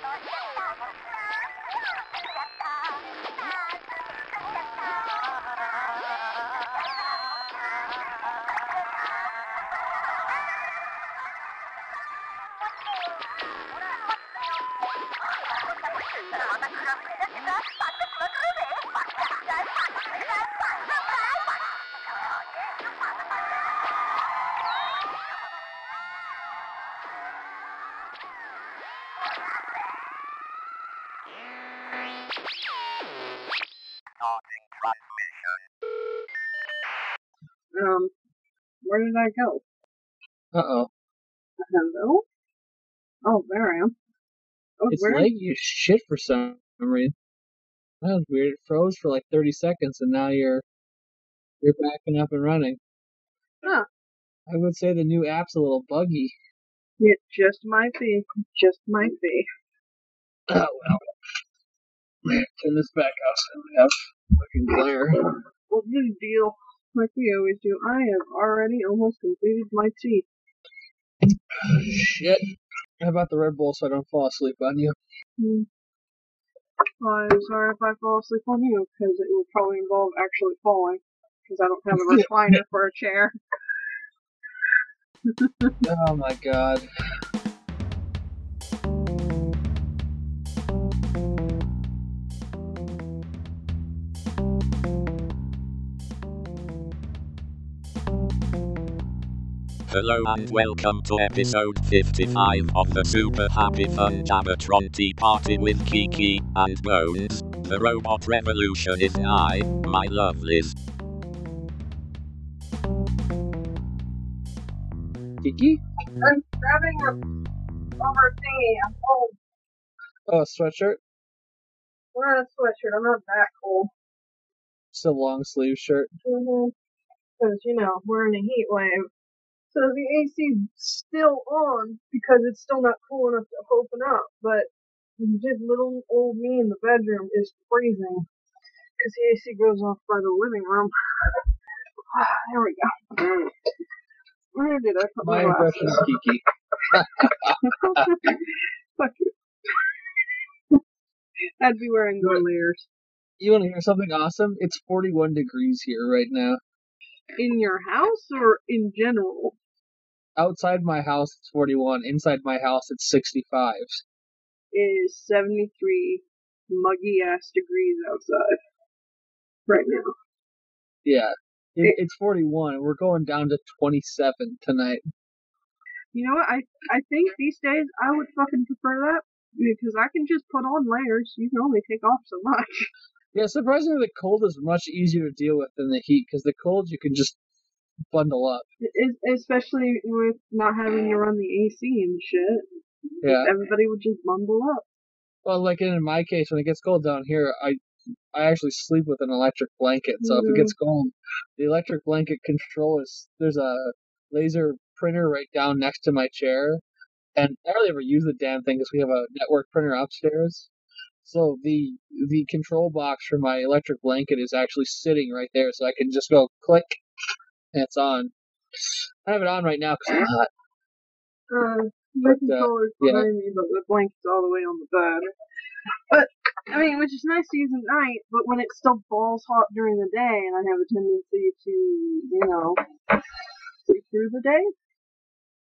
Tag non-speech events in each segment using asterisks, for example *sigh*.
너무신 나. Where did I go? Uh oh. Hello? Oh, there I am. Oh, It's where? laggy as shit for some reason. That was weird. It froze for like 30 seconds and now you're you're backing up and running. Huh. I would say the new app's a little buggy. It just might be. Just might be. *clears throat* Oh well. Man, Turn this back off so we have fucking glare. Well, new deal. Like we always do. I have already almost completed my tea. Shit. How about the Red Bull so I don't fall asleep on you? Hmm. Well, I'm sorry if I fall asleep on you, because it would probably involve actually falling. Because I don't have a *laughs* recliner for a chair. *laughs* Oh my god. Hello and welcome to episode 55 of the Super Happy Fun Jabbertron Tea Party with Kiki and Bones. The robot revolution is I, my lovelies. Kiki? I'm grabbing a over thingy. I'm cold. Oh, sweatshirt? Wearing a sweatshirt. I'm not that cold. Just a long sleeve shirt. Mm-hmm. Because, you know, we're in a heat wave. So the AC's still on because it's still not cool enough to open up. But just little old me in the bedroom is freezing because the AC goes off by the living room. *sighs* there we go. Where did I put My my, glasses? Kiki. *laughs* Fuck you. I'd be wearing more layers. You want to hear something awesome? It's 41 degrees here right now. In your house or in general? Outside my house, it's 41. Inside my house, it's 65. It is 73 muggy ass degrees outside right now. Yeah. It, it's 41, and we're going down to 27 tonight. You know what? I I think these days I would fucking prefer that because I can just put on layers. You can only take off so much. *laughs* Yeah, surprisingly, the cold is much easier to deal with than the heat, because the cold you can just bundle up. Es- Especially with not having to run the AC and shit. Yeah. Everybody would just bundle up. Well, like in my case, when it gets cold down here, I I actually sleep with an electric blanket. So if it mm-hmm. gets cold, the electric blanket control is there's a laser printer right down next to my chair, and I hardly ever use the damn thing because we have a network printer upstairs. So the the control box for my electric blanket is actually sitting right there, so I can just go click, and it's on. I have it on right now because it's hot. Uh, my But, uh, controller's yeah. behind me, but the blanket's all the way on the bed. But I mean, which is nice to use at night, but when it's still balls hot during the day, and I have a tendency to, you know, sleep through the day.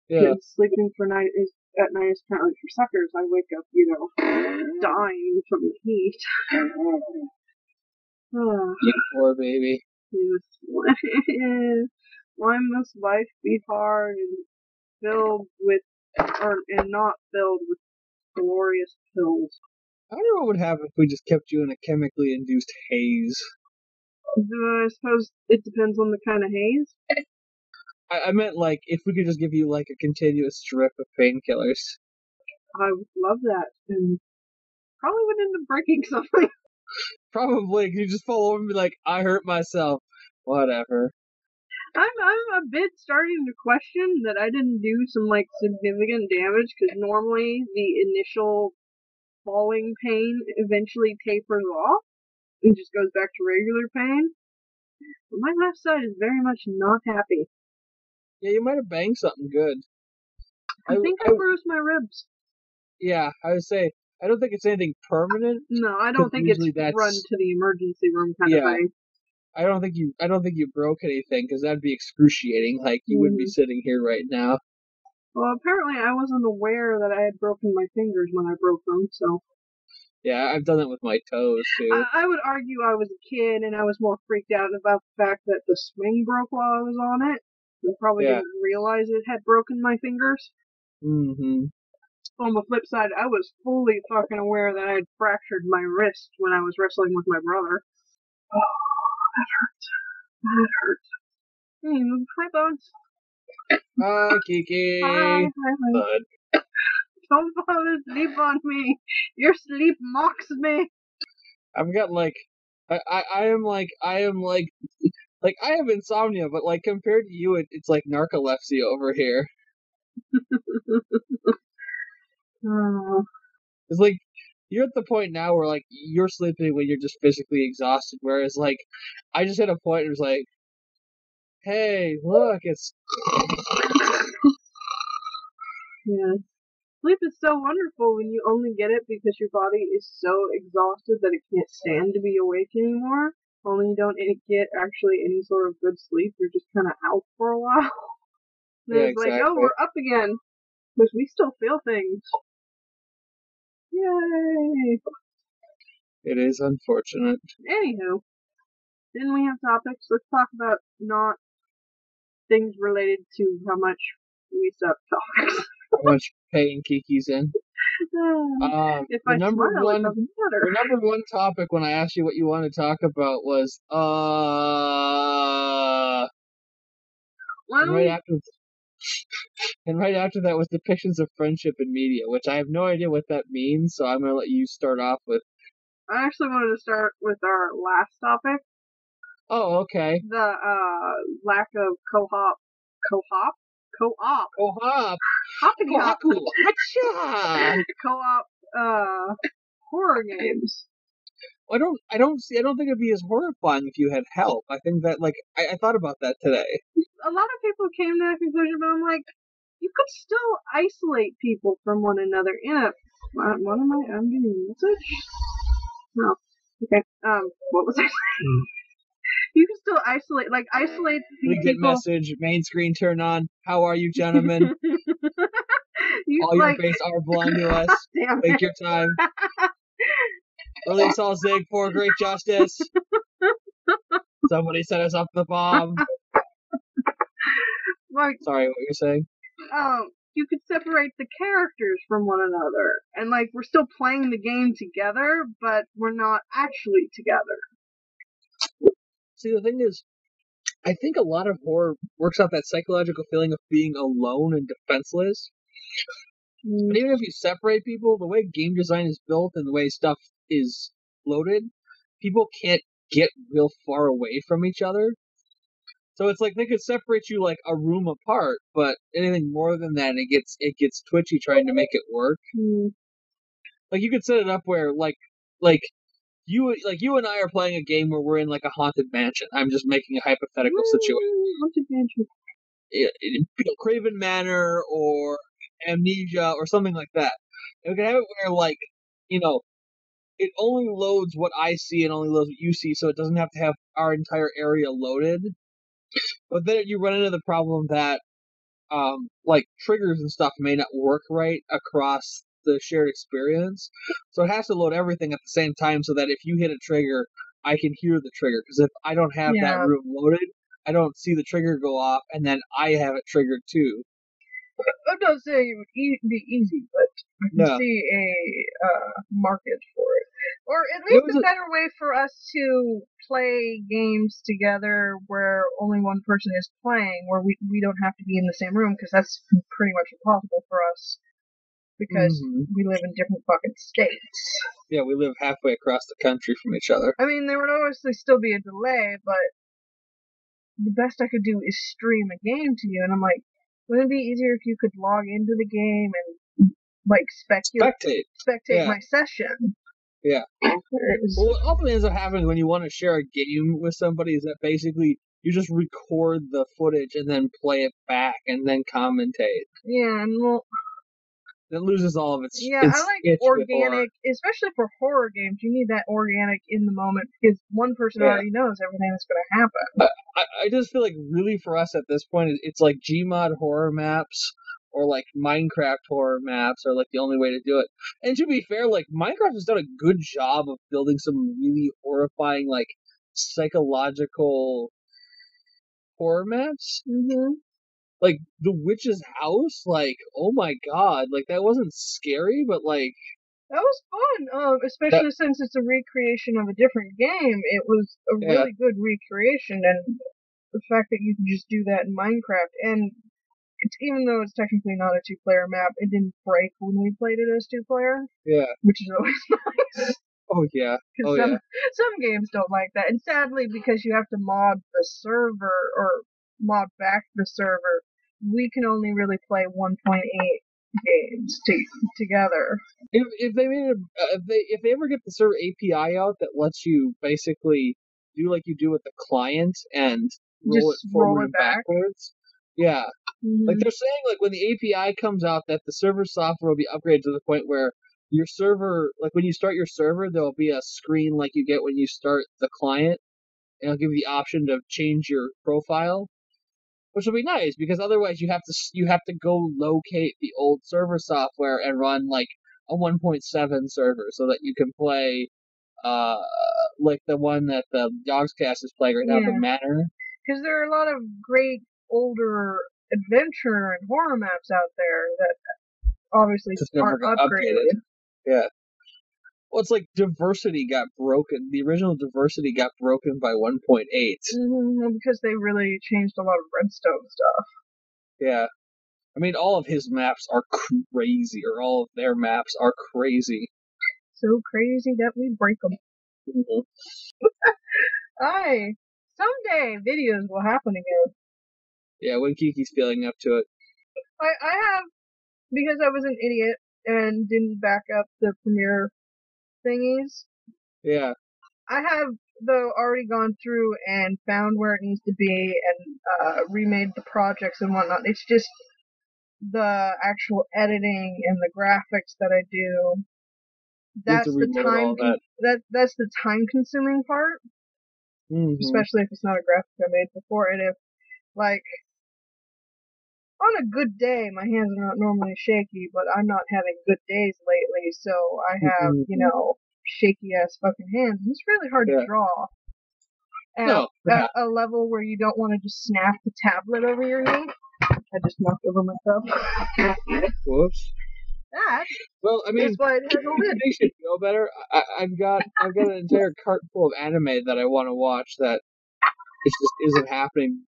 Yeah. Sleeping for night is at night apparently for suckers. I wake up, you know, dying from the heat. *sighs* *sighs* You poor baby. yes. *laughs* Why must life be hard and filled with, or and not filled with glorious pills? I wonder what would happen if we just kept you in a chemically induced haze. Uh, I suppose it depends on the kind of haze. *laughs* I, I meant like if we could just give you like a continuous drip of painkillers. I would love that, and probably would end up breaking *laughs* something. Probably you just fall over and be like, I hurt myself. Whatever. I'm I'm a bit starting to question that I didn't do some like significant damage because normally the initial falling pain eventually tapers off and just goes back to regular pain. But my left side is very much not happy. Yeah, you might have banged something good. I, I- think I, I- bruised my ribs. Yeah, I would say I don't think it's anything permanent. No, I don't think it's that's- run to the emergency room kind Yeah. of thing. I don't think you. I don't think you broke anything because that'd be excruciating. Like you wouldn't be mm-hmm. sitting here right now. Well, apparently I wasn't aware that I had broken my fingers when I broke them, so Yeah, I've done it with my toes too. I, I would argue I was a kid and I was more freaked out about the fact that the swing broke while I was on it. I probably Yeah. didn't realize it had broken my fingers. mm-hmm. On the flip side, I was fully fucking aware that I had fractured my wrist when I was wrestling with my brother. Oh, that hurt. That hurt. Hmm, hi, Bones. Hi, Kiki. Hi, hi, hi. Bud. Don't fall asleep on me. Your sleep mocks me. I've got like, I, I, I am like, I am like, like I have insomnia, but like compared to you, it, it's like narcolepsy over here. *laughs* Oh, It's like you're at the point now where like you're sleeping when you're just physically exhausted, whereas like I just hit a point and it's like, hey, look, it's *laughs* yeah. Sleep is so wonderful when you only get it because your body is so exhausted that it can't stand to be awake anymore. Only you don't get actually any sort of good sleep. You're just kind of out for a while. And *laughs* Yeah, it's like, oh, we're up again. Because we still feel things. Yay! it is unfortunate. Anywho, then we have topics. Let's talk about not things related to how much we suck topics. *laughs* How much pain Kiki's in. Um, *sighs* if the I number smile, one it doesn't matter. The number one topic when I asked you what you wanted to talk about was uh right after *laughs* and right after that was depictions of friendship in media, which I have no idea what that means, so I'm gonna let you start off with I actually wanted to start with our last topic, Oh, okay. the uh, lack of co-op, co-op, co-op, hop hoppity hop, Kohaku Hacha co-op uh, horror games. I don't I don't see I don't think it'd be as horrifying if you had help. I think that like I, I thought about that today. A lot of people came to that conclusion, but I'm like, you could still isolate people from one another in a. What what am I? I'm getting a message. No. Okay. Um. What was I saying? You can still isolate, like isolate *laughs* the people We get people. message, main screen turn on. How are you gentlemen? *laughs* you All your like. base are belong to us. Take your time. *laughs* Release all Zig for great justice. Somebody set us up the bomb. Like, Sorry, what you're saying? um, you could separate the characters from one another, and like we're still playing the game together, but we're not actually together. See, the thing is, I think a lot of horror works out that psychological feeling of being alone and defenseless. And even if you separate people, the way game design is built and the way stuff is loaded, people can't get real far away from each other. So it's like they could separate you like a room apart, but anything more than that, it gets it gets twitchy trying to make it work. Mm. Like you could set it up where like like you like you and I are playing a game where we're in like a haunted mansion. I'm just making a hypothetical situation. Mm, Haunted Mansion. it, it, you know, Craven Manor or Amnesia or something like that. And we can have it where, like, you know, it only loads what I see and only loads what you see, so it doesn't have to have our entire area loaded. But then you run into the problem that, um, like, triggers and stuff may not work right across the shared experience. So it has to load everything at the same time so that if you hit a trigger, I can hear the trigger. Because if I don't have Yeah. that room loaded, I don't see the trigger go off, and then I have it triggered too. I'm not saying it would e- be easy, but I can No. see a uh, market for it, or at least a a- better way for us to play games together where only one person is playing, where we we don't have to be in the same room because that's pretty much impossible for us because Mhm. we live in different fucking states. Yeah, we live halfway across the country from each other. I mean, there would obviously still be a delay, but the best I could do is stream a game to you, and I'm like, wouldn't it be easier if you could log into the game and like speculate? Spectate. spectate Yeah. my session. Yeah. Well, what ultimately ends up happening when you want to share a game with somebody is that basically you just record the footage and then play it back and then commentate. yeah, and well, it loses all of its. Yeah, its I like organic, especially for horror games. You need that organic in the moment because one person Yeah. already knows everything that's going to happen. I, I just feel like really for us at this point, it's like Gmod horror maps or like Minecraft horror maps are like the only way to do it. And to be fair, like Minecraft has done a good job of building some really horrifying, like psychological horror maps. Mm-hmm. Like the witch's house, like oh my god, like that wasn't scary, but like That was fun, um, especially since it's a recreation of a different game. It was a Yeah. really good recreation, and the fact that you can just do that in Minecraft, and it's, even though it's technically not a two-player map, it didn't break when we played it as two-player, yeah, which is always *laughs* nice. oh yeah, Oh, some yeah. some games don't like that, and sadly, because you have to mod the server or mod back the server, we can only really play 1.8 games to, together. if if they made a uh, if they if they ever get the server API out that lets you basically do like you do with the client and roll Just it forward roll it and back. backwards. Yeah, like Mhm. they're saying, like when the API comes out, that the server software will be upgraded to the point where your server, like when you start your server, there'll be a screen like you get when you start the client, and it'll give you the option to change your profile, which will be nice because otherwise you have to you have to go locate the old server software and run like a 1.7 server so that you can play. Uh, like the one that the Yogscast is playing right now, the Yeah. Manor. because there are a lot of great older adventure and horror maps out there that obviously aren't got upgraded. Yeah. Well, it's like diversity got broken. The original diversity got broken by 1.8. hmm because they really changed a lot of redstone stuff. Yeah. I mean, all of his maps are crazy, or all of their maps are crazy. So crazy that we break them. Mhm. *laughs* Aye, someday videos will happen again. Yeah, when Kiki's feeling up to it. I I have because I was an idiot and didn't back up the premiere thingies. Yeah. I have though already gone through and found where it needs to be and uh, remade the projects and whatnot. It's just the actual editing and the graphics that I do. That's the time that. that that's the time consuming part, Mhm. especially if it's not a graphic I made before. And if like on a good day, my hands are not normally shaky, but I'm not having good days lately, so I have Mhm. you know shaky ass fucking hands. It's really hard Yeah. to draw. At, No, at a level where you don't want to just snap the tablet over your knee. I just knocked over myself. *laughs* Whoops. That Well, I mean, is why it has a lid. makes you feel better. I, I've got I've got an entire cart full of anime that I want to watch that it just isn't happening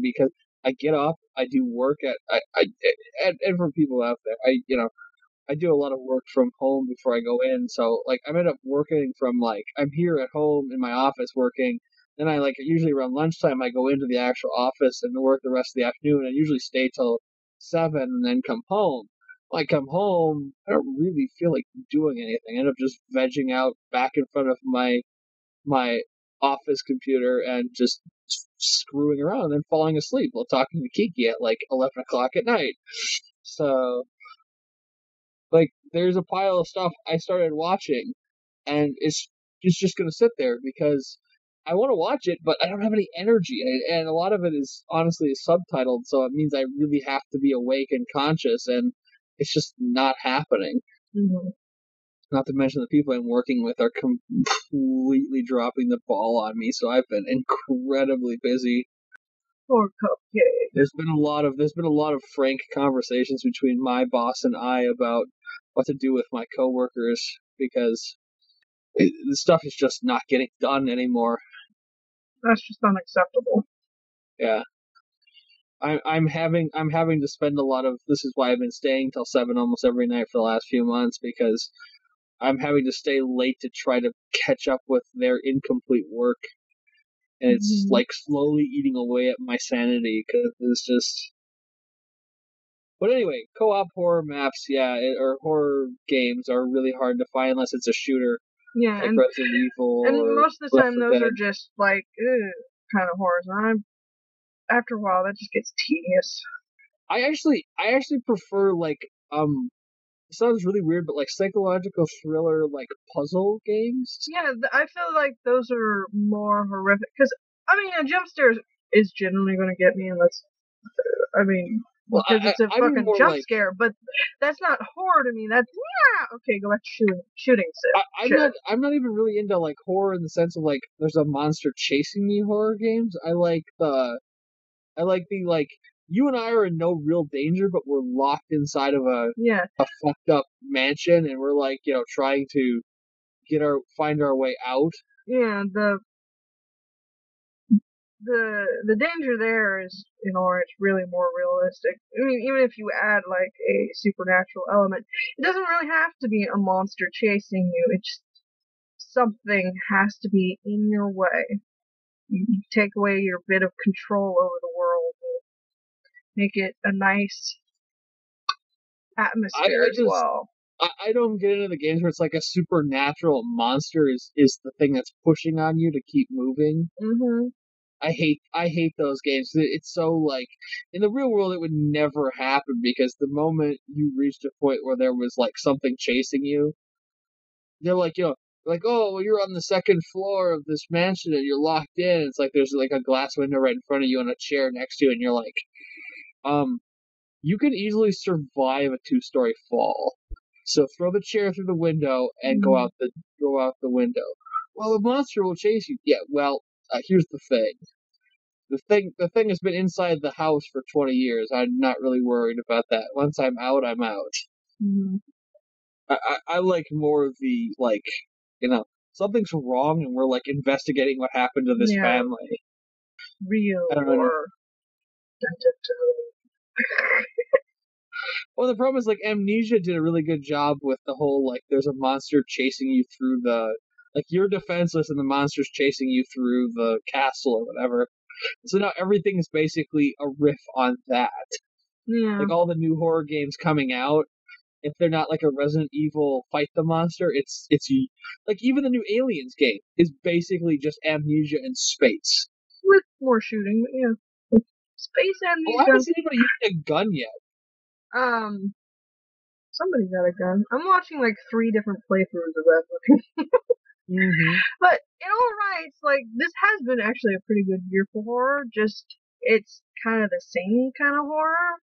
because I get up, I do work at I, I and, and for people out there, I you know I do a lot of work from home before I go in, so like I'm end up working from like I'm here at home in my office working. Then I like usually around lunchtime I go into the actual office and work the rest of the afternoon. I usually stay till seven and then come home. When I come home, I don't really feel like doing anything. I end up just vegging out back in front of my my office computer and just screwing around and falling asleep while talking to Kiki at like eleven o'clock at night. So like there's a pile of stuff I started watching and it's it's just gonna sit there because I want to watch it, but I don't have any energy, and, and a lot of it is honestly subtitled, so it means I really have to be awake and conscious, and it's just not happening. Mhm. Not to mention the people I'm working with are completely dropping the ball on me, so I've been incredibly busy. Poor cupcake. There's been a lot of there's been a lot of frank conversations between my boss and I about what to do with my coworkers because it, the stuff is just not getting done anymore. That's just unacceptable. Yeah. I'm I'm having I'm having to spend a lot of this is why I've been staying till seven almost every night for the last few months because I'm having to stay late to try to catch up with their incomplete work, and it's Mhm. like slowly eating away at my sanity because it's just. But anyway, co-op horror maps, yeah, it, or horror games are really hard to find unless it's a shooter Yeah, like and Resident Evil. and most of the time those are just like kind of horrors. And I'm after a while that just gets tedious. I actually I actually prefer like um it sounds really weird, but like psychological thriller, like puzzle games. Yeah, I feel like those are more horrific because I mean, a jump scare is- generally going to get me unless I mean Well, because I- it's a I- fucking jump like- scare, but that's not horror to me. That's yeah. Okay, go back to shooting. Shooting. I, I'm Sure. not. I'm not even really into like horror in the sense of like there's a monster chasing me horror games. I like the, I like the like you and I are in no real danger, but we're locked inside of a Yeah, a fucked up mansion, and we're like you know trying to get our find our way out. yeah. The the the danger there is you know it's really more realistic. I mean, even if you add like a supernatural element, it doesn't really have to be a monster chasing you. It's something has to be in your way. You take away your bit of control over the world, make it a nice atmosphere as just- well. I, I don't get into the games where it's like a supernatural monster is is the thing that's pushing on you to keep moving. hmm I hate I hate those games. It's so like in the real world it would never happen because the moment you reached a point where there was like something chasing you, they're like you know like oh well, you're on the second floor of this mansion and you're locked in. It's like there's like a glass window right in front of you and a chair next to you and you're like, um, you can easily survive a two story fall. So throw the chair through the window and go Mhm. out the go out the window. Well, the monster will chase you. Yeah. Well, uh, here's the thing. The thing the thing has been inside the house for 20 years. I'm not really worried about that. Once I'm out, I'm out. hmm I, I, I like more of the like, you know, something's wrong and we're like investigating what happened to this Yeah. family. Real know. Well, the problem is like Amnesia did a really good job with the whole like there's a monster chasing you through the like you're defenseless and the monster's chasing you through the castle or whatever. So now everything is basically a riff on that. Yeah. Like all the new horror games coming out, if they're not like a Resident Evil fight the monster, it's it's like even the new Aliens game is basically just Amnesia in space. With more shooting, but yeah. Space I amnesia. haven't anybody using a gun yet. Um, somebody's got a gun. I'm watching like three different playthroughs of that movie. *laughs* Mm-hmm. but in all rights, like this has been actually a pretty good year for horror. Just it's kind of the same kind of horror.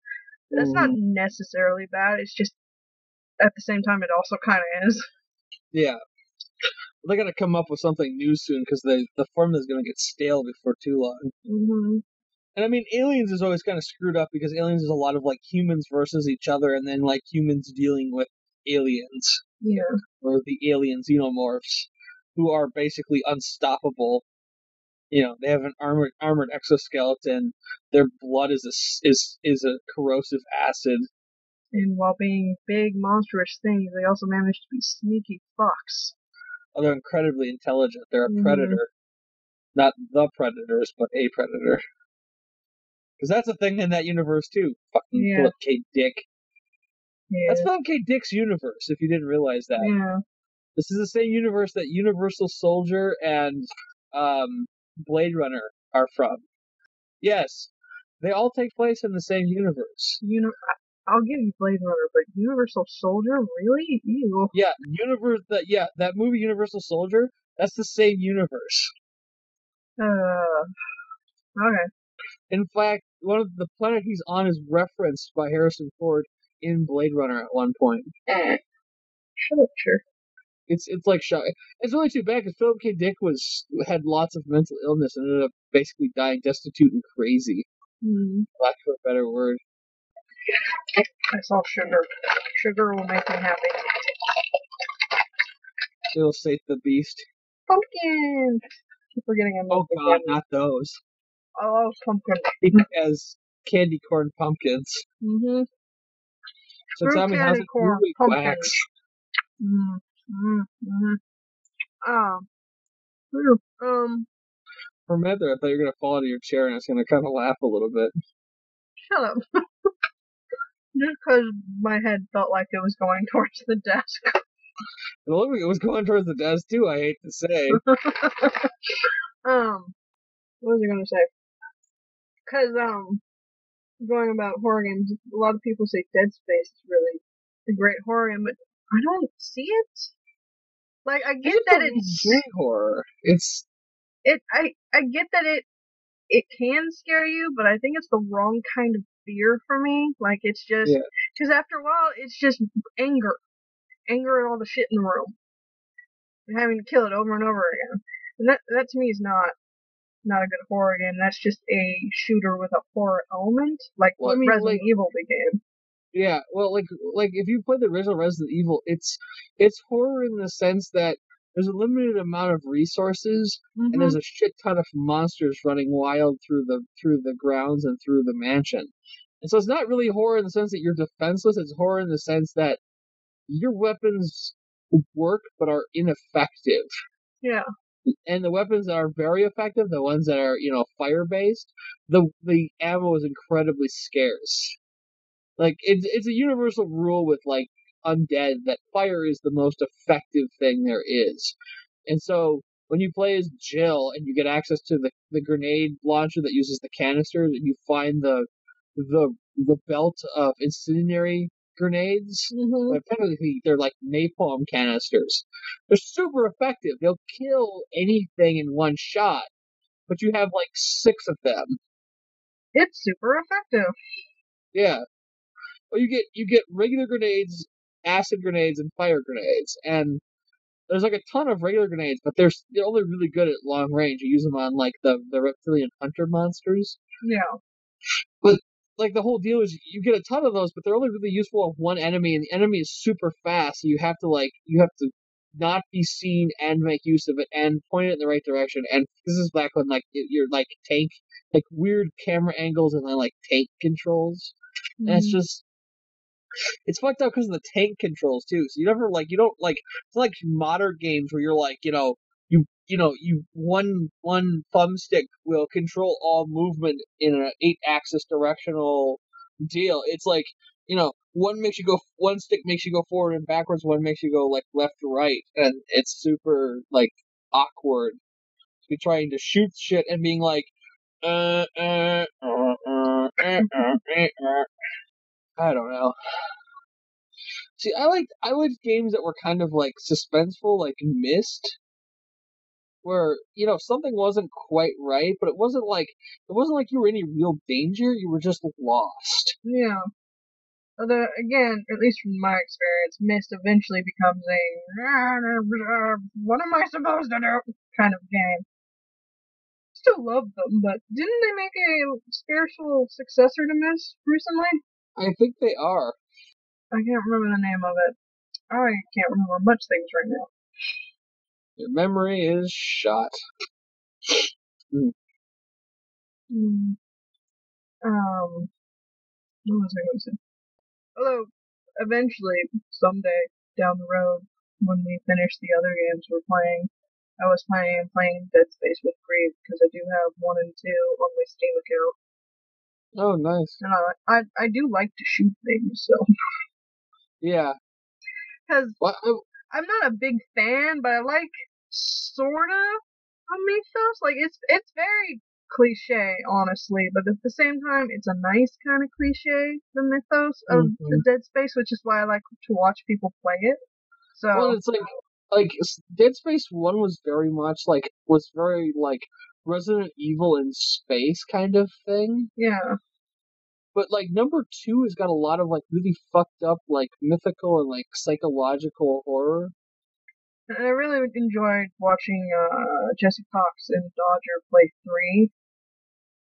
That's not necessarily bad. It's just at the same time, it also kind of is. Yeah. They gotta come up with something new soon because the the is gonna get stale before too long. hmm And I mean, Aliens is always kind of screwed up because Aliens is a lot of like humans versus each other, and then like humans dealing with aliens Yeah. or the alien xenomorphs, who are basically unstoppable. You know, they have an armored armored exoskeleton. Their blood is a is is a corrosive acid. And while being big, monstrous things, they also manage to be sneaky fucks. Oh, they're incredibly intelligent. They're a Mhm. predator, not the predators, but a predator. Because that's a thing in that universe too. Fucking Yeah. Philip K. Dick. Yeah. That's Philip K. Dick's universe. If you didn't realize that, yeah. this is the same universe that Universal Soldier and um, Blade Runner are from. Yes, they all take place in the same universe. You know, I'll give you Blade Runner, but Universal Soldier, really? Ew. Yeah, universe. That yeah, that movie Universal Soldier. That's the same universe. Uh. Okay. In fact, one of the planet he's on is referenced by Harrison Ford in Blade Runner at one point. Shut up, sure. It's it's like shock. It's really too bad because Philip K. Dick was had lots of mental illness and ended up basically dying destitute and crazy. Mm. Lack of a better word. I saw sugar. Sugar will make me happy. It'll sate the beast. Pumpkin! Keep forgetting I'm Oh god, not those. I love pumpkin. *laughs* As candy corn pumpkins. Mm-hmm. So Fruit tell me, how's candy it corn pumpkins. wax? Mm. Mm. Mm. Um. Um. For a minute there, I thought you were gonna fall out of your chair and I was gonna kind of laugh a little bit. Shut up. *laughs* Just because my head felt like it was going *laughs* towards the desk. It looked like it was going towards the desk too. I hate to say. um, what was I gonna say? Cause um, going about horror games, a lot of people say Dead Space is really a great horror game, but I don't see it. Like I get It's that it's great horror. It's it I I get that it it can scare you, but I think it's the wrong kind of fear for me. Like it's just Yeah. because after a while it's just anger, anger at all the shit in the room, and having to kill it over and over again. And that that to me is not not a good horror game. That's just a shooter with a horror element, like Well, I mean, Resident like- Evil became. Yeah, well, like like if you play the original Resident Evil, it's it's horror in the sense that there's a limited amount of resources and mm-hmm. there's a shit ton of monsters running wild through the through the grounds and through the mansion. And so it's not really horror in the sense that you're defenseless. It's horror in the sense that your weapons work but are ineffective. yeah, And the weapons are very effective, the ones that are you know fire based, the the ammo is incredibly scarce. Like it's it's a universal rule with like undead that fire is the most effective thing there is. And so when you play as Jill and you get access to the, the grenade launcher that uses the canisters and you find the the the belt of incendiary grenades, hmm but technically they're like napalm canisters. They're super effective. They'll kill anything in one shot. But you have like six of them. it's super effective. Yeah. Well, you get you get regular grenades, acid grenades, and fire grenades, and there's like a ton of regular grenades, but they're they're only really good at long range. You use them on like the the reptilian hunter monsters. Yeah, Like the whole deal is you get a ton of those, but they're only really useful on one enemy, and the enemy is super fast. So you have to like you have to not be seen and make use of it and point it in the right direction. And this is back when like you're like tank like weird camera angles and then like tank controls. And it's Mhm. just it's fucked up because of the tank controls too. So you never like you don't like it's like modern games where you're like you know you know you one one thumbstick will control all movement in an eight axis directional deal. It's like you know one makes you go one stick makes you go forward and backwards, one makes you go like left to right, and it's super like awkward to be trying to shoot shit and being like uh uh uh uh uh uh uh, uh. I don't know. See, I liked I liked games that were kind of like suspenseful, like Myst, where you know something wasn't quite right, but it wasn't like it wasn't like you were in any real danger. You were just lost. Yeah. Although, again, at least from my experience, Myst eventually becomes a ah, what am I supposed to do kind of game. Still love them, but didn't they make a spiritual successor to Myst recently? I think they are. I can't remember the name of it. I can't remember much things right now. Your memory is shot. Hmm. Um, what was I going to say? Although, eventually, someday down the road, when we finish the other games we're playing, I was planning on playing Dead Space with Grieve because I do have one and two on my Steam account, Oh, nice. and I I, I do like to shoot things, so Yeah. *laughs* because Well, I'm not a big fan, but I like sorta a mythos. Like it's it's very cliche, honestly, but at the same time, it's a nice kind of cliche, the mythos of the mm-hmm. Dead Space, which is why I like to watch people play it. So well, it's like like Dead Space One was very much like was very like Resident Evil in space kind of thing. yeah, But like number two has got a lot of like really fucked up like mythical and like psychological horror. I really enjoyed watching uh, Jesse Cox and Dodger play three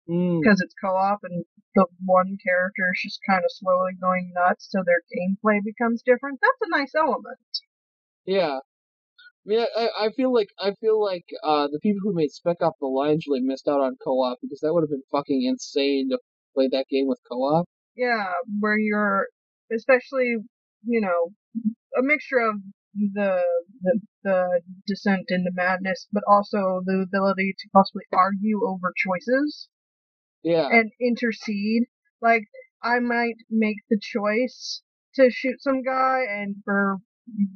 Mm, because it's co-op and the one character is just kind of slowly going nuts, so their gameplay becomes different. That's a nice element. yeah. I mean, I, I feel like I feel like uh, the people who made Spec Ops: the Line really missed out on co-op because that would have been fucking insane to play that game with co-op. yeah, where you're especially, you know, a mixture of the the the descent into madness, but also the ability to possibly argue over choices Yeah, and intercede. Like I might make the choice to shoot some guy, and for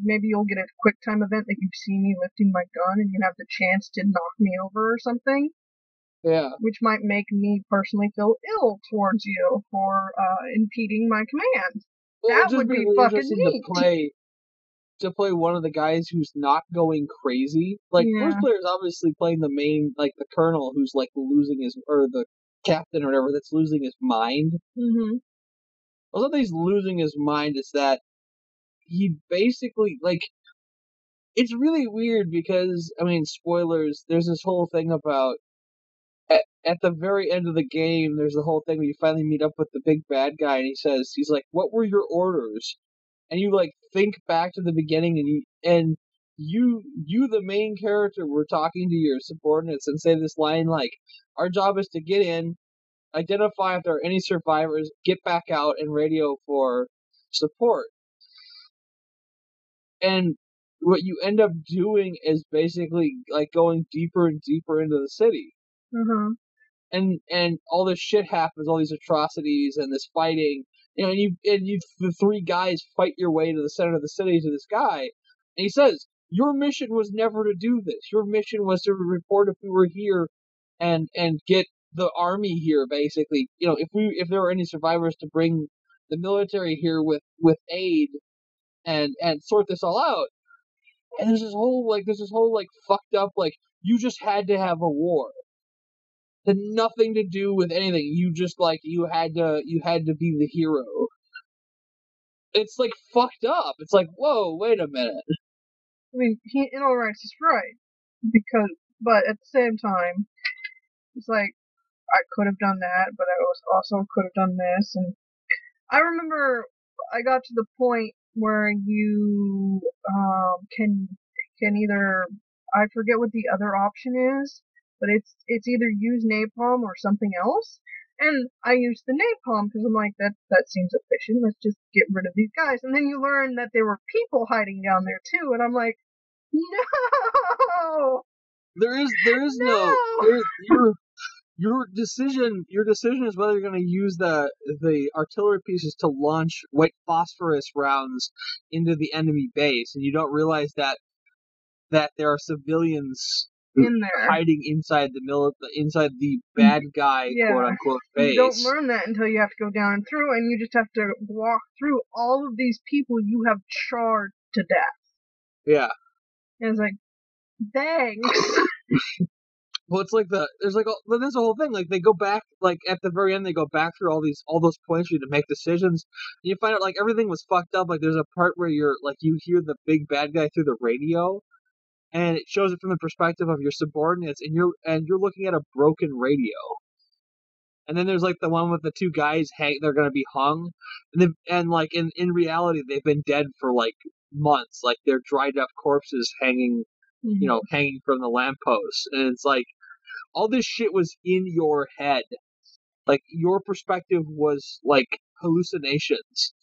maybe you'll get a quick time event that you see me lifting my gun, and you have the chance to knock me over or something yeah, which might make me personally feel ill towards you for uh, impeding my command. Well, That it'd be, be really fucking neat. to play to play one of the guys who's not going crazy. Like first Yeah. player is obviously playing the main, like the colonel who's like losing his or the captain or whatever that's losing his mind. hmm Well, something he's losing his mind is that he basically like it's really weird because I mean spoilers. There's this whole thing about at, at the very end of the game. There's the whole thing where you finally meet up with the big bad guy, and he says he's like, "What were your orders?" And you like think back to the beginning, and you and you you the main character were talking to your subordinates and say this line like, "Our job is to get in, identify if there are any survivors, get back out, and radio for support." and what you end up doing is basically like going deeper and deeper into the city hmm and and all this shit happens all these atrocities and this fighting you know and you and you the three guys fight your way to the center of the city to this guy and he says your mission was never to do this your mission was to report if we were here and and get the army here basically you know if we if there were any survivors to bring the military here with with aid and and sort this all out. And there's this whole like there's this whole like fucked up like you just had to have a war. Had nothing to do with anything. You just like you had to you had to be the hero. It's like fucked up. It's like whoa, wait a minute. I mean, he in all rights is right because, but at the same time, it's like I could have done that, but I was also could have done this, and I remember I got to the point where you um can can either I forget what the other option is, but it's it's either use napalm or something else. And I used the napalm because I'm like that that seems efficient. Let's just get rid of these guys. And then you learn that there were people hiding down there too, and I'm like, no, There is there is no, No! there, your your decision your decision is whether you're going to use the the artillery pieces to launch white phosphorus rounds into the enemy base, and you don't realize that that there are civilians in there. hiding inside the mil- inside the bad guy Yeah. quote unquote You don't learn that until you have to go down and through, and you just have to walk through all of these people you have charred to death. Yeah. And it's like, thanks. *laughs* Well, it's like the there's like a, there's a whole thing like they go back like at the very end they go back through all these all those points for you to make decisions. And you find out like everything was fucked up. Like there's a part where you're like you hear the big bad guy through the radio, and it shows it from the perspective of your subordinates, and you're and you're looking at a broken radio. And then there's like the one with the two guys hang they're gonna be hung, and then and like in in reality they've been dead for like months. Like they're dried up corpses hanging you know, mm-hmm. hanging from the lamppost. And it's like, all this shit was in your head. Like, your perspective was like hallucinations.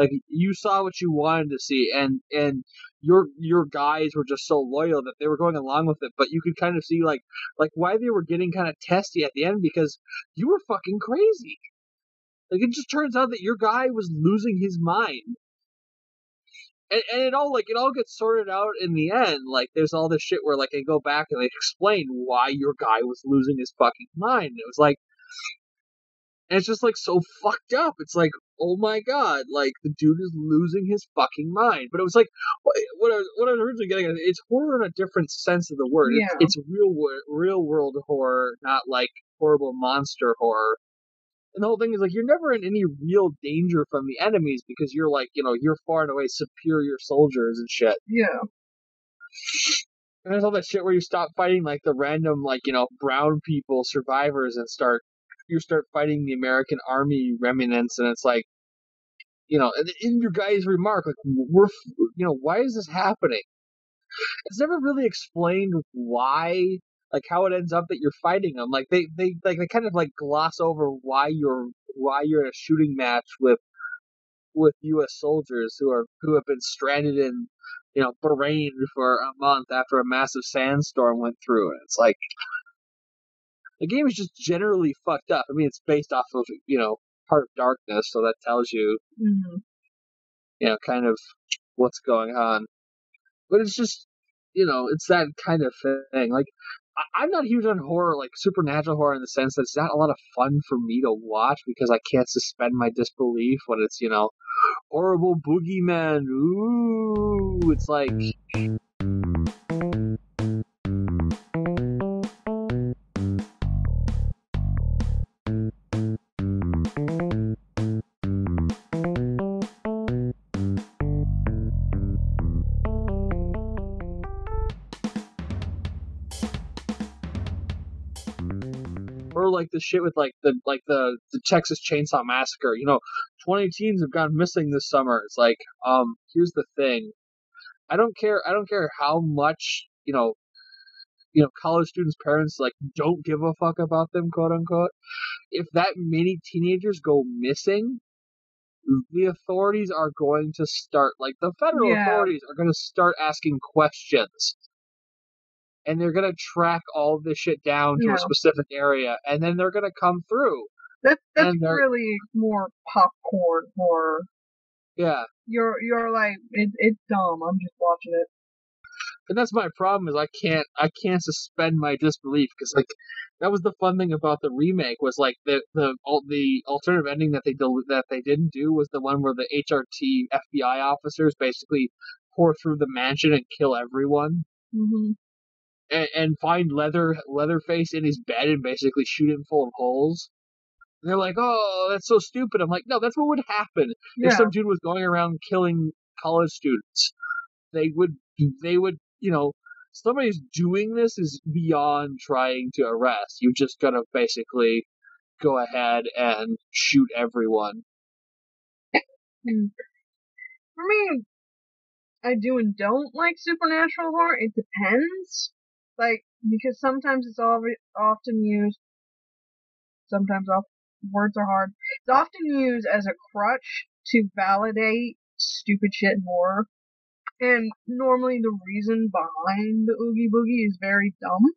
Like, you saw what you wanted to see, and, and your, your guys were just so loyal that they were going along with it, but you could kind of see, like, like why they were getting kind of testy at the end because you were fucking crazy. Like, it just turns out that your guy was losing his mind and, and it all like it all gets sorted out in the end. Like there's all this shit where like they go back and they explain why your guy was losing his fucking mind. It was like, and it's just like so fucked up. It's like, oh my god, like the dude is losing his fucking mind. But it was like, what I was, what I was originally getting at, it's horror in a different sense of the word. It's, Yeah. it's real real world horror, not like horrible monster horror. And the whole thing is like you're never in any real danger from the enemies because you're like, you know, you're far and away superior soldiers and shit. Yeah. And there's all that shit where you stop fighting like the random like, you know, brown people survivors and start you start fighting the American army remnants and it's like you know, and in your guy's remark, like we're, you know, why is this happening? It's never really explained why, like how it ends up that you're fighting them. Like they, they, like they kind of like gloss over why you're, why you're in a shooting match with, with U.S. soldiers who are who have been stranded in, you know, Bahrain for a month after a massive sandstorm went through, and it's like. The game is just generally fucked up. I mean, it's based off of, you know, Heart of Darkness, so that tells you hmm you know, kind of what's going on. But it's just, you know, it's that kind of thing. Like, I'm not huge on horror, like supernatural horror, in the sense that it's not a lot of fun for me to watch because I can't suspend my disbelief when it's you know horrible boogeyman. Ooh, it's like. Like the shit with like the like the the Texas Chainsaw Massacre. You know, twenty teens have gone missing this summer. It's like, um, here's the thing. I don't care. I don't care how much you know. You know, college students' parents like don't give a fuck about them, quote unquote. If that many teenagers go missing, the authorities are going to start, like the federal Yeah. authorities are going to start asking questions. And they're going to track all this shit down to Yeah. a specific area, and then they're going to come through. That that's really more popcorn horror. Yeah. You're you're like it, it's dumb. I'm just watching it. And that's my problem is I can't I can't suspend my disbelief because like that was the fun thing about the remake was like the the al- the alternative ending that they del- that they didn't do was the one where the HRT FBI officers basically pour through the mansion and kill everyone. hmm and, and find leather leatherface in his bed and basically shoot him full of holes. And they're like, "Oh, that's so stupid." I'm like, "No, that's what would happen if some dude was going around killing college students. They would, they would, you know, somebody's doing this is beyond trying to arrest. You just gotta basically go ahead and shoot everyone. Hmm. For me, I do and don't like supernatural horror. It depends. Like, because sometimes it's al- often used, sometimes off, words are hard. It's often used as a crutch to validate stupid shit in horror. And normally the reason behind the Oogie Boogie is very dumb.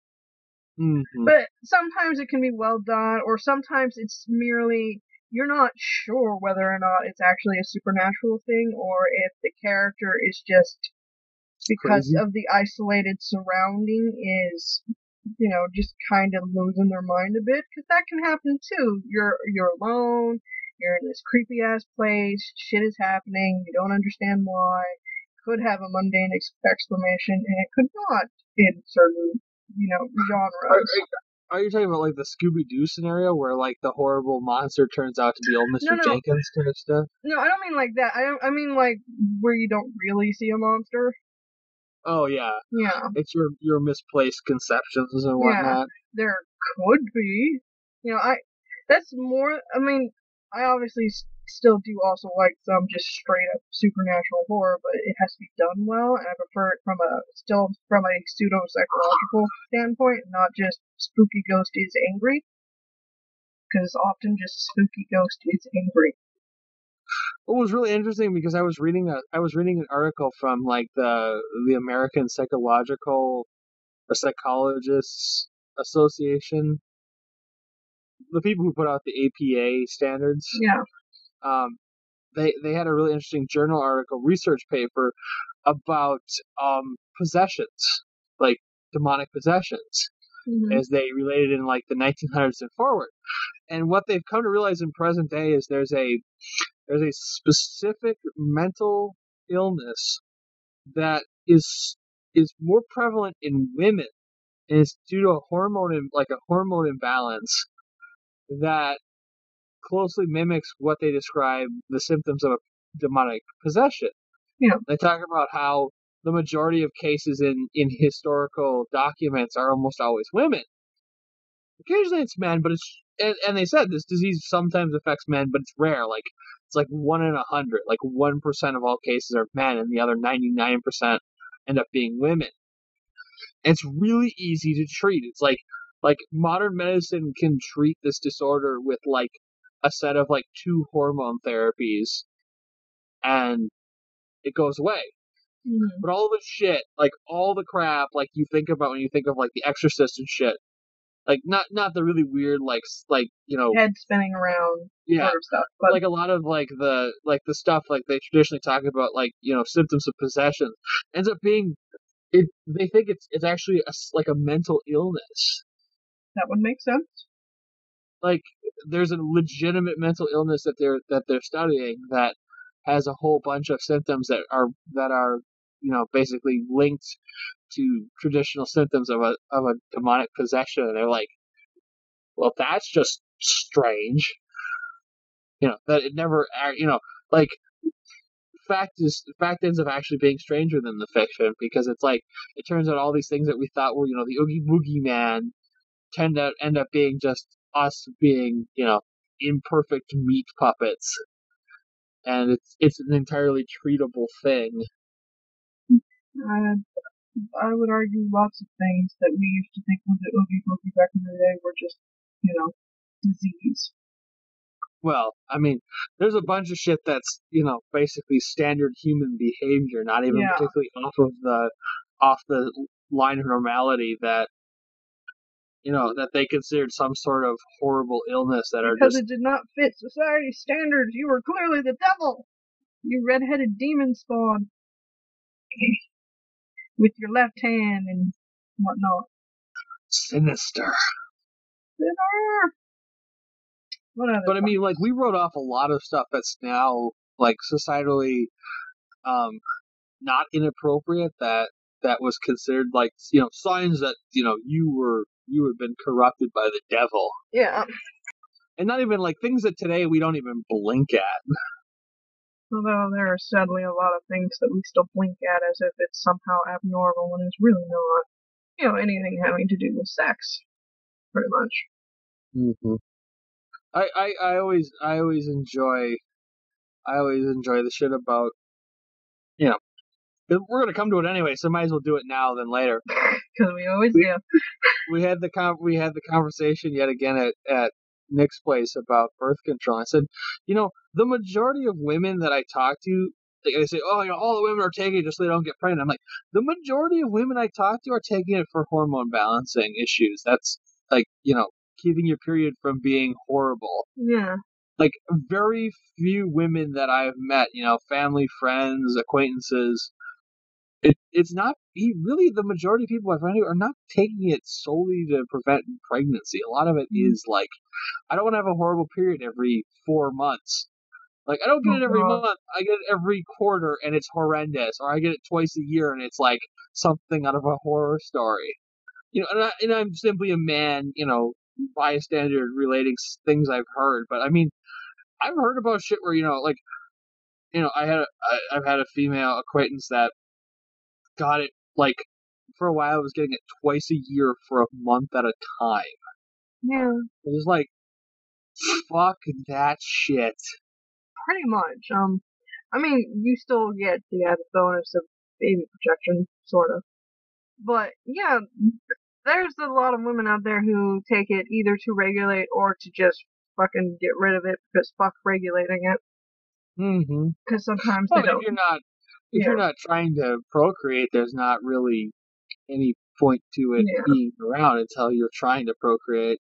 Mm-hmm. But sometimes it can be well done, or sometimes it's merely you're not sure whether or not it's actually a supernatural thing, or if the character is just because Crazy. of the isolated surrounding is, you know, just kind of losing their mind a bit. Because that can happen too. You're you're alone. You're in this creepy ass place. Shit is happening. You don't understand why. Could have a mundane ex- explanation, and it could not in certain, you know, *sighs* Are, genres. are, are you talking about like the Scooby Doo scenario where like the horrible monster turns out to be old Mr. No, no. Jenkins kind of stuff? No, I don't mean like that. I don't, I mean like where you don't really see a monster. Oh yeah, Yeah, it's your your misplaced conceptions and Yeah. whatnot. there could be. You know, I that's more. I mean, I obviously s- still do also like some just straight up supernatural horror, but it has to be done well, and I prefer it from a still from a pseudo psychological standpoint, not just spooky ghost is angry. Because often just spooky ghost is angry. *laughs* It was really interesting because I was reading a I was reading an article from like the the American Psychological or Psychologists Association, the people who put out the APA standards. Yeah. Um, they they had a really interesting journal article research paper about um possessions, like demonic possessions. hmm as they related in like the 1900s and forward. And what they've come to realize in present day is there's a there's a specific mental illness that is is more prevalent in women, and it's due to a hormone like a hormone imbalance that closely mimics what they describe the symptoms of a demonic possession. Yeah. They talk about how the majority of cases in, in historical documents are almost always women. Occasionally it's men, but it's and, and they said this disease sometimes affects men, but it's rare. Like it's like one in a hundred. Like one percent of all cases are men, and the other ninety nine percent end up being women. And it's really easy to treat. It's like like modern medicine can treat this disorder with like a set of like two hormone therapies, and it goes away. hmm But all the shit, like all the crap, like you think about when you think of like The Exorcist and shit, like not not the really weird like like you know Head spinning around yeah sort of stuff, but like a lot of like the like the stuff like they traditionally talk about like you know symptoms of possession ends up being it they think it's it's actually a like a mental illness. That would make sense. Like there's a legitimate mental illness that they're that they're studying that has a whole bunch of symptoms that are that are you know basically linked to traditional symptoms of a of a demonic possession. And they're like, well, that's just strange. You know that it never you know like fact is fact ends up actually being stranger than the fiction because it's like it turns out all these things that we thought were you know the oogie boogie man tend to end up being just us being you know imperfect meat puppets and it's it's an entirely treatable thing I, I would argue lots of things that we used to think was the oogie boogie back in the day were just, you know, disease. well i mean there's a bunch of shit that's you know basically standard human behavior not even Yeah. particularly off of the off the line of normality that you know that they considered some sort of horrible illness that are Because just it did not fit society's standards. You were clearly the devil. You red-headed demon spawn. With your left hand and whatnot. sinister Sinner! What other But I mean, like we wrote off a lot of stuff that's now like societally um not inappropriate that that was considered like you know signs that you know you were you had been corrupted by the devil Yeah. and not even like things that today we don't even blink at Although there are sadly a lot of things that we still blink at as if it's somehow abnormal when it's really not. You know, anything having to do with sex. Pretty much. mm-hmm. I, I i always i always enjoy i always enjoy the shit about you know we're gonna come to it anyway so might as well do it now than later *laughs* Because we always We- do. we had the con- we had the conversation yet again at at Nick's place about birth control. I said, you know, the majority of women that I talk to, they, they say, oh, you know, all the women are taking it just so they don't get pregnant. I'm like, the majority of women I talk to are taking it for hormone balancing issues. That's like, you know, keeping your period from being horrible. Yeah. Like very few women that I've met, you know, family, friends, acquaintances. It, it's not he really the majority of people I've run into are not taking it solely to prevent pregnancy. A lot of it Mhm. like I don't want to have a horrible period every four months. Like I don't get Oh, it every month. I get it every quarter and it's horrendous, or I get it twice a year and it's like something out of a horror story. You know, and, I, and I'm simply a man, you know, bystander relating things I've heard. But I mean, I've heard about shit where you know, like, you know, I had a, I, I've had a female acquaintance that got it like for a while. I was getting it twice a year for a month at a time. Yeah. It was like, fuck that shit. Pretty much. Um, I mean, you still get the added bonus of baby protection, sort of. But yeah, there's a lot of women out there who take it either to regulate or to just fucking get rid of it because fuck regulating it. Mm-hmm. Because sometimes Well, they don't. you're not if Yeah. you're not trying to procreate, there's not really any point to it Yeah. being around until you're trying to procreate.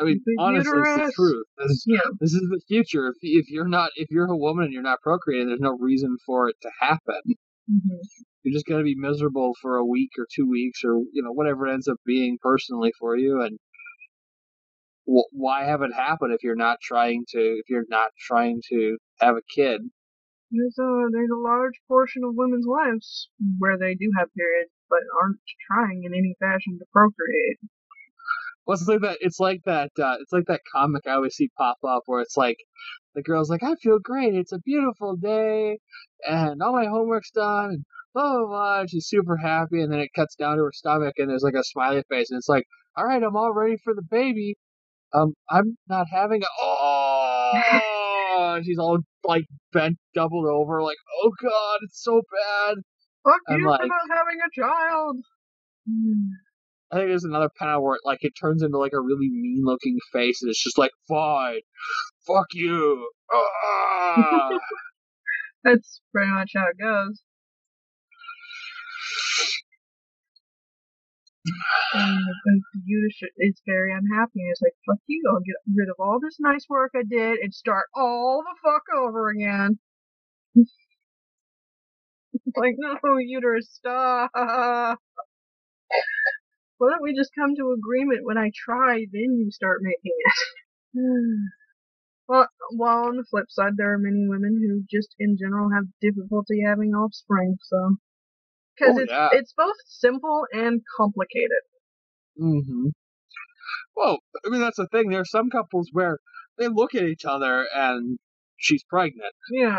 I mean, Big honestly, it's the truth. This, Yeah. *laughs* this is the future. If if you're not if you're a woman and you're not procreating, there's no reason for it to happen. hmm You're just gonna be miserable for a week or two weeks or you know whatever it ends up being personally for you. And wh- why have it happen if you're not trying to if you're not trying to have a kid? There's a there's a large portion of women's lives where they do have periods but aren't trying in any fashion to procreate. Well, it's like that. It's like that. Uh, it's like that comic I always see pop up where it's like the girl's like, "I feel great. It's a beautiful day, and all my homework's done." And blah blah blah. And she's super happy, and then it cuts down to her stomach, and there's like a smiley face, and it's like, "All right, I'm all ready for the baby. Um, I'm not having a oh." And she's all like bent, doubled over, like, "Oh God, it's so bad." Fuck I'm you like- for not having a child. I think there's another panel where it, like it turns into like a really mean looking face and it's just like fine, fuck you. Ah! *laughs* That's pretty much how it goes. And the, the is very unhappy and is like, fuck you, I'll get rid of all this nice work I did and start all the fuck over again. *laughs* like, no, uterus, stop. Why don't we just come to agreement when I try, then you start making it? *sighs* well, while on the flip side, there are many women who just in general have difficulty having offspring, so. Because Oh, it's, yeah. it's both simple and complicated. Mm-hmm. Well, I mean that's the thing. There are some couples where they look at each other and she's pregnant, Yeah.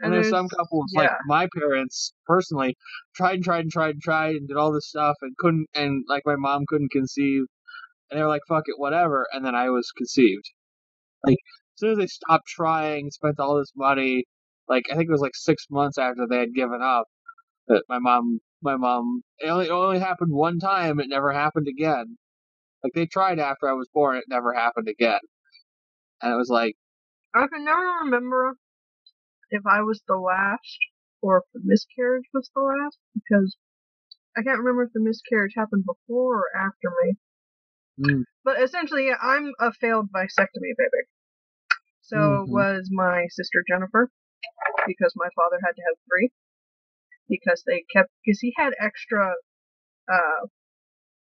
and, there's some couples like my parents personally tried and tried and tried and tried and did all this stuff and couldn't, and like my mom couldn't conceive, and they were like, "Fuck it, whatever," and then I was conceived. Like as soon as they stopped trying, spent all this money, like I think it was like six months after they had given up, that my mom, my mom, it only, it only happened one time. It never happened again. Like they tried after I was born, it never happened again. And it was like, I can never remember if I was the last or if the miscarriage was the last because I can't remember if the miscarriage happened before or after me. mm, But essentially, yeah, I'm a failed vasectomy baby. So Mhm. was my sister Jennifer because my father had to have three because they kept because he had extra uh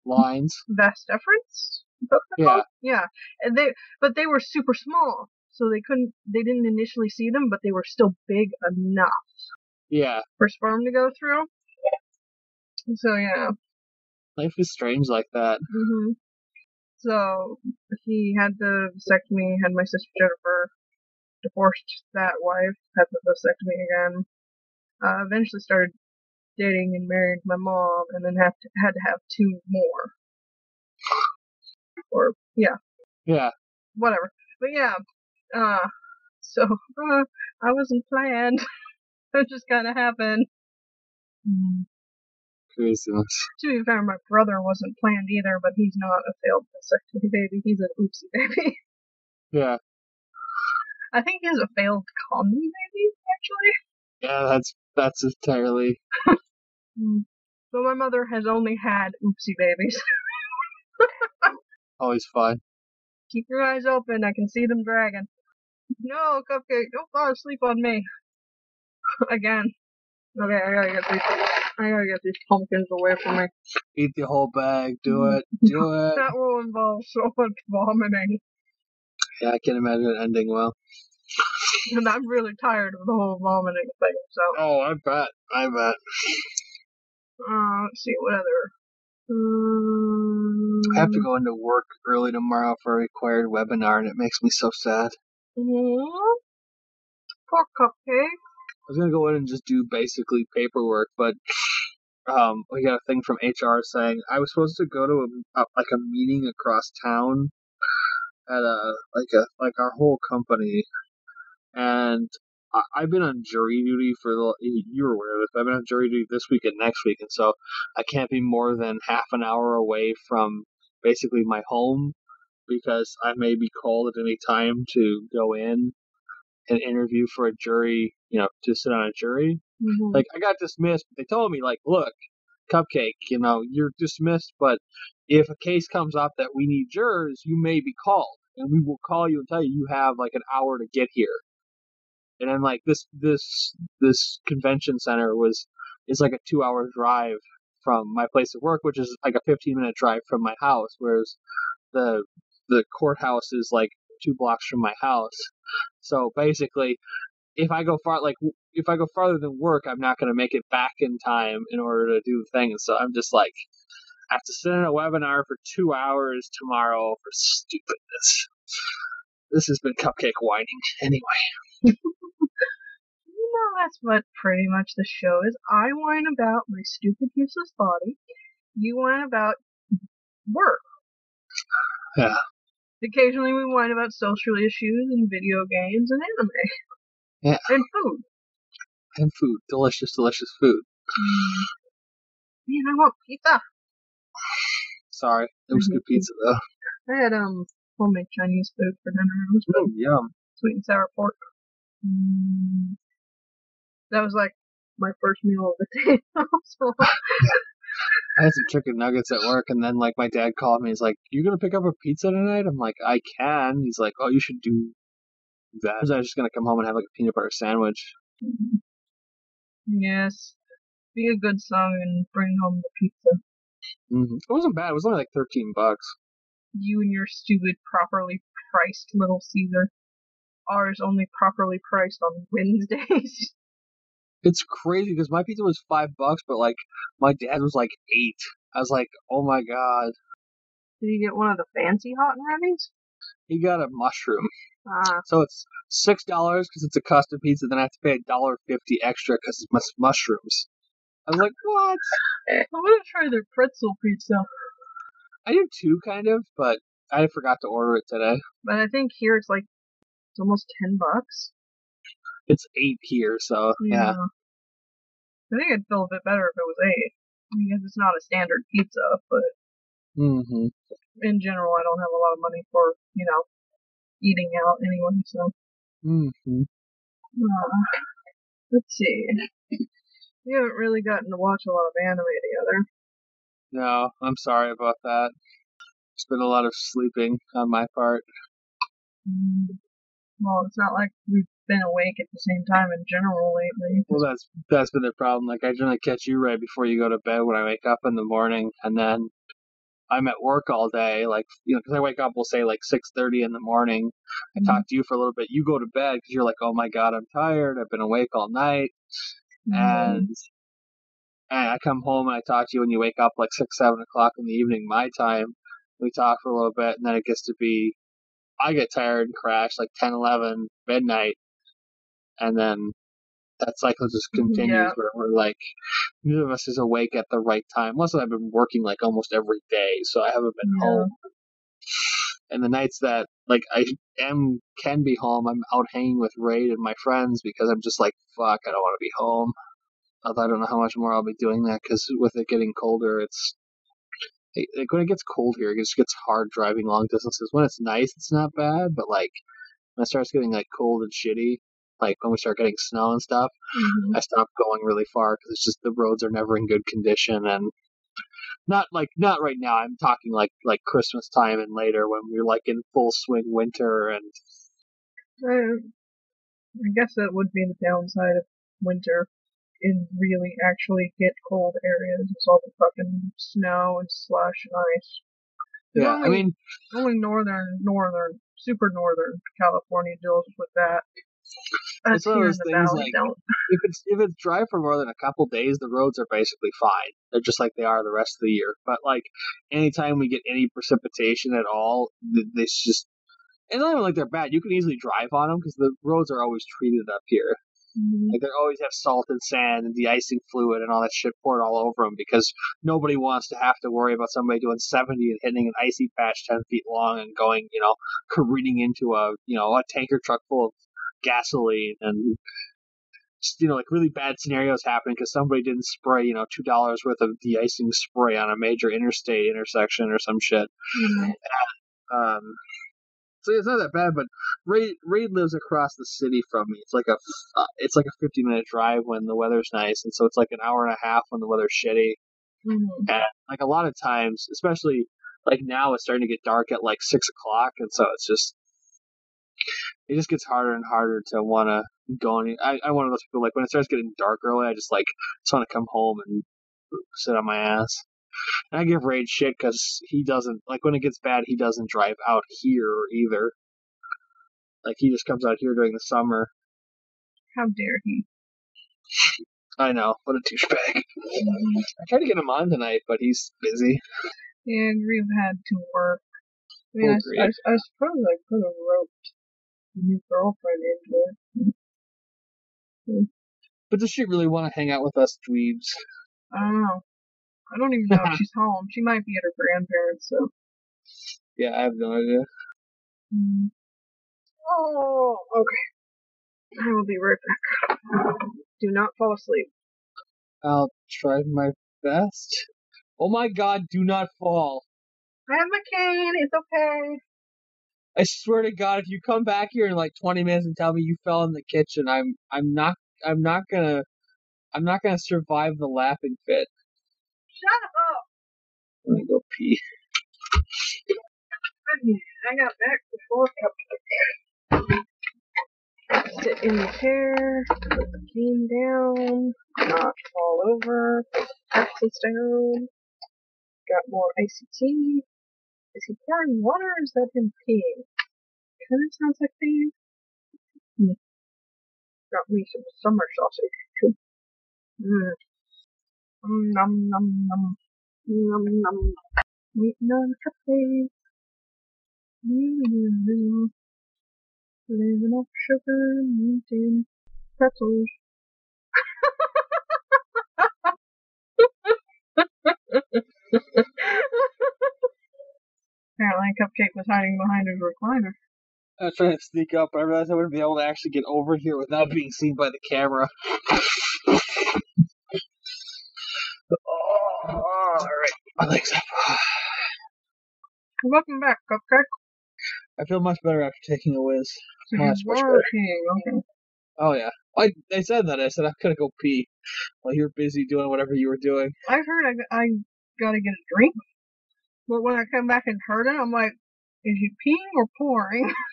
lines. vas deferens. Is that what they're Yeah. Yeah, and they but they were super small, so they couldn't they didn't initially see them, but they were still big enough Yeah. for sperm to go through. So yeah. Life is strange like that. hmm So he had the vasectomy, had my sister Jennifer, divorced that wife, had the vasectomy again. Uh, eventually started dating and married my mom, and then had to, had to have two more. Or yeah, Yeah. whatever. But yeah, uh, *laughs* so uh, I wasn't planned. *laughs* it just kind of happened. Mm. Craziness. To be fair, my brother wasn't planned either, but he's not a failed vasectomy baby. He's an oopsie *laughs* baby. Yeah. I think he's a failed condom baby, actually. Yeah, that's that's entirely *laughs* Mm. But my mother has only had oopsie babies. *laughs* always fun. Keep your eyes open. I can see them dragging. No, Cupcake, don't fall asleep on me. *laughs* Again. Okay, I gotta get these. I gotta get these pumpkins away from me. Eat the whole bag. Do it. Do it. That will involve so much vomiting, Yeah, I can imagine it ending well. *laughs* and I'm really tired of the whole vomiting thing. So, Oh, I bet. I bet. uh, let's see what other. Um, I have to go into work early tomorrow for a required webinar, and it makes me so sad. Aw, Poor Cupcake. I was gonna go in and just do basically paperwork, but um, we got a thing from HR saying I was supposed to go to a, a like a meeting across town at a like a like our whole company, and I, I've been on jury duty for the you were aware of this. But I've been on jury duty this week and next week, and so I can't be more than half an hour away from basically my home because I may be called at any time to go in and interview for a jury, you know, to sit on a jury. Mhm. Like I got dismissed. But they told me like, look, Cupcake, you know, you're dismissed, but if a case comes up that we need jurors, you may be called, and we will call you and tell you you have like an hour to get here. And I'm like, this this this convention center was is like a two hour drive from my place of work, which is like a 15 minute drive from my house, whereas the the courthouse is like two blocks from my house. So basically, if I go far, like if I go farther than work, I'm not going to make it back in time in order to do the thing. So I'm just like, I have to sit in a webinar for two hours tomorrow for stupidness. This has been cupcake whining. Anyway, You know, that's what pretty much the show is. I whine about my stupid, useless body. You whine about work. Yeah. Occasionally we whine about social issues and video games and anime. Yeah. And food. and food, delicious, delicious food. Man, I want pizza. Sorry, it was good pizza though. *laughs* I had um homemade Chinese food for dinner. It was. Oh, yum. Sweet and sour pork. Mm. That was like my first meal of the *laughs* day. so, I had some chicken nuggets at work, and then like my dad called me. He's like, "You gonna pick up a pizza tonight?" I'm like, "I can." He's like, "Oh, you should do that." I was just gonna come home and have like a peanut butter sandwich. Yes. Be a good son and bring home the pizza. hmm It wasn't bad. It was only like thirteen bucks. You and your stupid properly priced Little Caesar. Ours only properly priced on Wednesdays. *laughs* It's crazy because my pizza was five bucks, but like my dad was like eight. I was like, oh my god. Did you get one of the fancy hot and ready's? He got a mushroom, Ah, so it's six dollars because it's a custom pizza. Then I have to pay a dollar fifty extra because it's mus- mushrooms. I was like, what? I want to try their pretzel pizza. I do too, kind of, but I forgot to order it today. But I think here it's like it's almost ten bucks. It's eight here, so yeah. I think it'd feel a bit better if it was eight. I Because it's not a standard pizza, but hmm in general I don't have a lot of money for, you know, eating out anyway, so hmm uh, let's see. We haven't really gotten to watch a lot of anime together. No, I'm sorry about that. It's been a lot of sleeping on my part. Mm. Well, it's not like we've been awake at the same time in general lately. Well, that's that's been the problem. Like I generally catch you right before you go to bed when I wake up in the morning, and then I'm at work all day. Like you know, because I wake up, we'll say like six thirty in the morning. I talk to you for a little bit. You go to bed because you're like, oh my god, I'm tired. I've been awake all night, Mm. and and I come home and I talk to you when you wake up like six seven o'clock in the evening my time. We talk for a little bit, and then it gets to be I get tired and crash like 10, 11, midnight, and then that cycle just mm-hmm. continues Yeah. where we're like neither of us is awake at the right time. Plus, I've been working like almost every day, so I haven't been Yeah. home. And the nights that like I am can be home, I'm out hanging with Raid and my friends because I'm just like fuck, I don't want to be home. Although I don't know how much more I'll be doing that because with it getting colder, it's it, like when it gets cold here, it just gets hard driving long distances. When it's nice, it's not bad, but like when it starts getting like cold and shitty, like when we start getting snow and stuff, Mhm. I stop going really far because it's just the roads are never in good condition and not like not right now. I'm talking like like Christmas time and later when we're like in full swing winter and Uh, I guess that would be the downside of winter in really actually get cold areas. Is all the fucking snow and slush and ice. yeah. Only, I mean, only northern, northern, super northern California deals with that. It's one of those things, like- don't. if it's if it's dry for more than a couple days, the roads are basically fine. They're just like they are the rest of the year. But like anytime we get any precipitation at all, th- this just it's not even like they're bad. You can easily drive on them because the roads are always treated up here. Mhm. Like they always have salt and sand and de-icing fluid and all that shit poured all over them because nobody wants to have to worry about somebody doing 70 and hitting an icy patch 10 feet long and going, you know, careening into a, you know, a tanker truck full of gasoline and just, you know, like really bad scenarios happening because somebody didn't spray, you know, two dollars worth of de-icing spray on a major interstate intersection or some shit. Mhm. Um, so it's not that bad, but Reed, Reed lives across the city from me. It's like a uh, it's like a 50 minute drive when the weather's nice, and so it's like an hour and a half when the weather's shitty. Mhm. And like a lot of times, especially like now, it's starting to get dark at like six o'clock, and so it's just it just gets harder and harder to want to go. Any, I I'm one of those people like when it starts getting dark early, I just like just want to come home and sit on my ass. And I give Raid shit because he doesn't like when it gets bad. He doesn't drive out here either. Like he just comes out here during the summer. How dare he? I know, what a douchebag. *laughs* I tried to get him on tonight, but he's busy. And we've had to work. I mean, I. I, I suppose I could have roped new girlfriend into it. But does she really want to hang out with us dweebs? I don't know. I don't even know if *laughs* she's home. She might be at her grandparents, so. Yeah, I have no idea. Mm. Oh, okay. I will be right back. Do not fall asleep. I'll try my best. Oh my god, do not fall. I have my cane. It's okay. I swear to God, if you come back here in like 20 minutes and tell me you fell in the kitchen, I'm I'm not I'm not gonna I'm not gonna survive the laughing fit. Shut up. Let me go pee. I got back before cupcake. sit in the chair, put the cane down, not fall over, taxes down. Got more iced tea. Is he pouring water or is that him peeing? Kind of sounds like peeing. Hmm. Got me some summer sausage too. Mm. Nom nom nom. Nom nom. Eating on cupcakes. Mm-hmm. Living off sugar and eating pretzels. Apparently, Cupcake was hiding behind his recliner. I was trying to sneak up, but I realized I wouldn't be able to actually get over here without being seen by the camera. *laughs* oh, all right, my legs up. Welcome back, Cupcake. I feel much better after taking a whiz. Much, much better. working. Okay. Oh yeah, I I said that. I said I'm gonna go pee while you're busy doing whatever you were doing. I heard I, I gotta get a drink, but when I come back and heard it, I'm like, is he peeing or pouring? *laughs*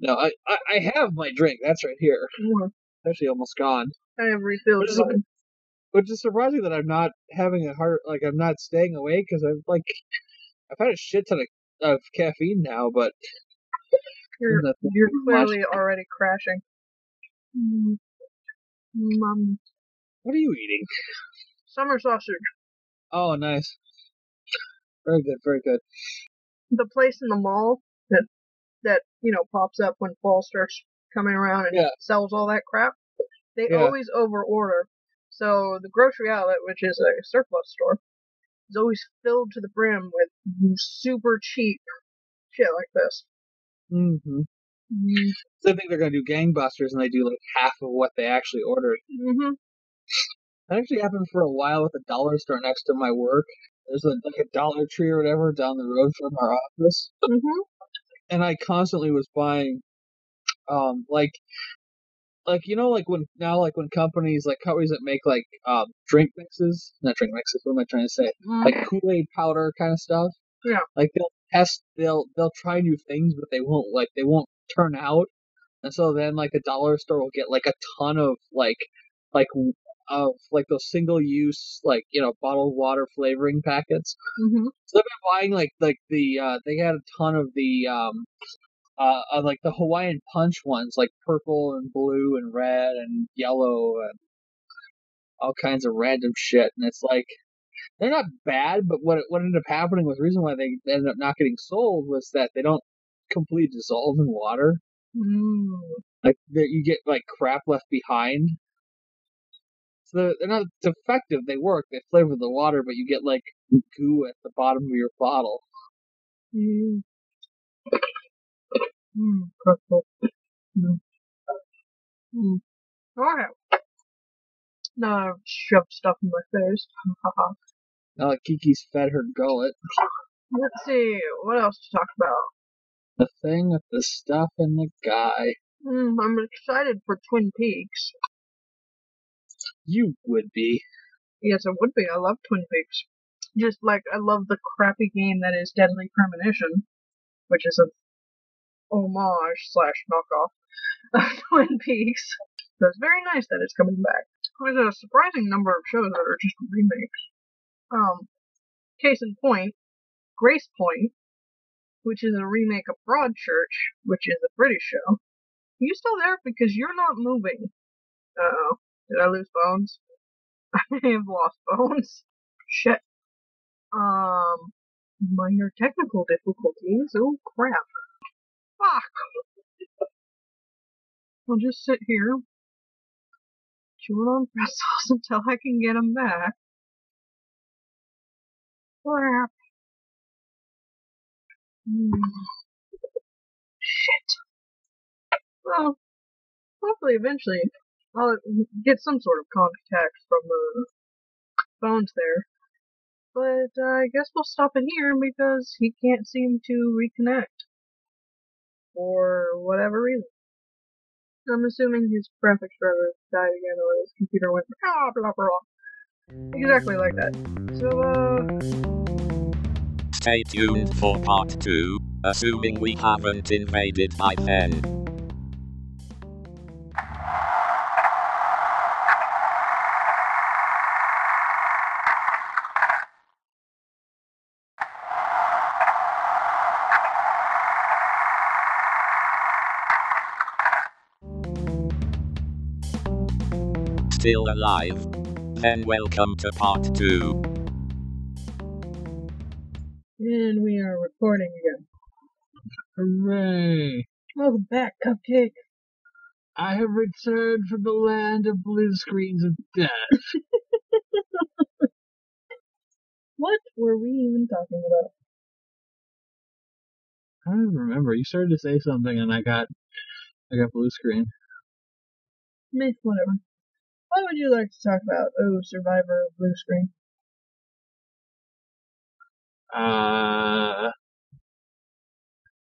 No, I I, I have my drink. That's right here. Mm-hmm. It's actually almost gone. I have refilled What is mine. Which is surprising that I'm not having a heart like I'm not staying awake because I've like I've had a shit ton of, of caffeine now, but You're, you're much. clearly already crashing. Mm. What are you eating? summer sausage. Oh, nice. Very good, very good. The place in the mall that that you know pops up when fall starts coming around and Yeah. sells all that crap. They Yeah. always over order. So the grocery outlet, which is a surplus store, is always filled to the brim with super cheap shit like this. Mm-hmm. Mm-hmm. So I think they're gonna do gangbusters and they do like half of what they actually ordered. Mm-hmm. That actually happened for a while with the dollar store next to my work. There's a like a Dollar Tree or whatever down the road from our office, Mm-hmm. and I constantly was buying, um, like, like you know, like when now, like when companies, like companies that make like um drink mixes, not drink mixes. What am I trying to say? Like Kool Aid powder kind of stuff. Yeah. Like they'll test, they'll they'll try new things, but they won't like they won't turn out. And so then like the dollar store will get like a ton of like like of like those single use like you know bottled water flavoring packets. Mm-hmm. So I've been buying like like the uh they had a ton of the um uh of like the Hawaiian punch ones like purple and blue and red and yellow and all kinds of random shit and it's like they're not bad but what what ended up happening was the reason why they ended up not getting sold was that they don't completely dissolve in water Mm. like that you get like crap left behind. So they're, they're not defective. They work. They flavor the water, but you get like goo at the bottom of your bottle. Mm. Mm. Purple. Mm. Mm. Okay. Now I've shoved stuff in my face. Haha. *laughs* Now that Kiki's fed her gullet, Let's see, what else to talk about? the thing with the stuff and the guy. Mm, I'm excited for Twin Peaks. You would be. Yes, I would be. I love Twin Peaks. Just like I love the crappy game that is Deadly Premonition, which is a homage slash knockoff of *laughs* Twin Peaks. So it's very nice that it's coming back. There's a surprising number of shows that are just remakes. Um, case in point, Grace Point, which is a remake of Broadchurch, which is a British show. Are you still there? Because you're not moving. Oh. Did I lose bones? *laughs* I may have lost bones. *laughs* Shit. Um, minor technical difficulties. Oh crap. Fuck. I'll just sit here, chewing on *laughs* pretzels until I can get them back. Crap. Hmm. Shit. Well, hopefully eventually I'll get some sort of contact from the phones there. But uh, I guess we'll stop it here because he can't seem to reconnect. For whatever reason. I'm assuming his graphics driver died again or his computer went blah blah blah. Exactly like that. So, uh, Stay tuned for part 2, assuming we haven't invaded by then. Still alive? Then welcome to part 2. And we are recording again. Hooray! Oh, welcome back, Cupcake. I have returned from the land of blue screens of death. *laughs* What were we even talking about? I don't even remember. You started to say something and I got I got blue screen. Meh, whatever. What would you like to talk about? Oh, Survivor Blue Screen. Uh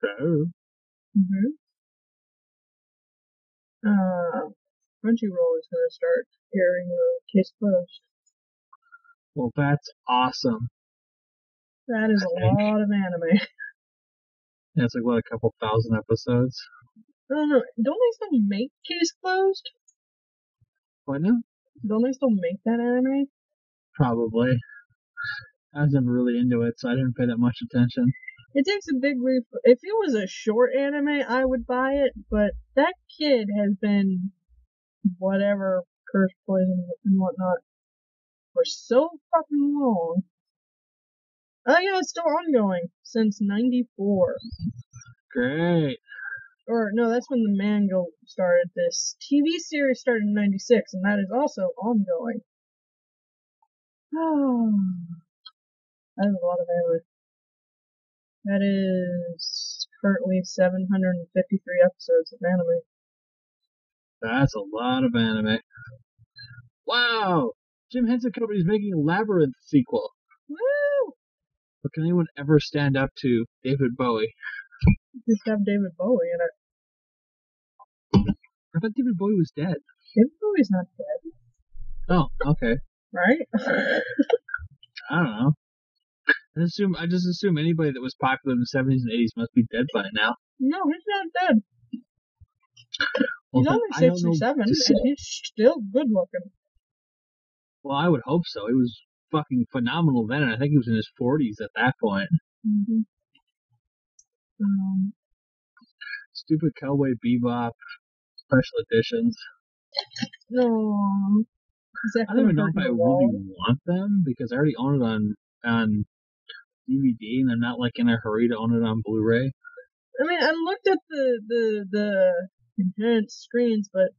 so Mm-hmm. Uh, Crunchyroll is going to start airing the case closed. well that's awesome. That is a I think- lot of anime. *laughs* Yeah, it's like what a couple thousand episodes. I don't know. Don't they still make case closed? Now? Don't they still make that anime? Probably. I was never really into it, so I didn't pay that much attention. It takes a big leap. If it was a short anime, I would buy it, but that kid has been whatever curse poison and whatnot for so fucking long. Oh yeah, it's still ongoing since '94. Great. Or no, that's when the manga started. This TV series started in '96, and that is also ongoing. Oh, *sighs* that is a lot of anime. That is currently 753 episodes of anime. That's a lot of anime. Wow! Jim Henson Company is making a Labyrinth sequel. Woo! But can anyone ever stand up to David Bowie? Just have David Bowie in it. I thought David Bowie was dead. David Bowie's not dead, Oh, okay. right? I don't know. I just assume I just assume anybody that was popular in the seventies and eighties must be dead by now. no, he's not dead. Well, He's only know 67, and he's still good looking. Well, I would hope so. He was fucking phenomenal then, and I think he was in his forties at that point. Mm-hmm. Um, Stupid Cowboy Bebop special editions. that I don't even know if I really want them because I already own it on on DVD, and I'm not like in a hurry to own it on Blu-ray. I mean, I looked at the the the enhanced screens, but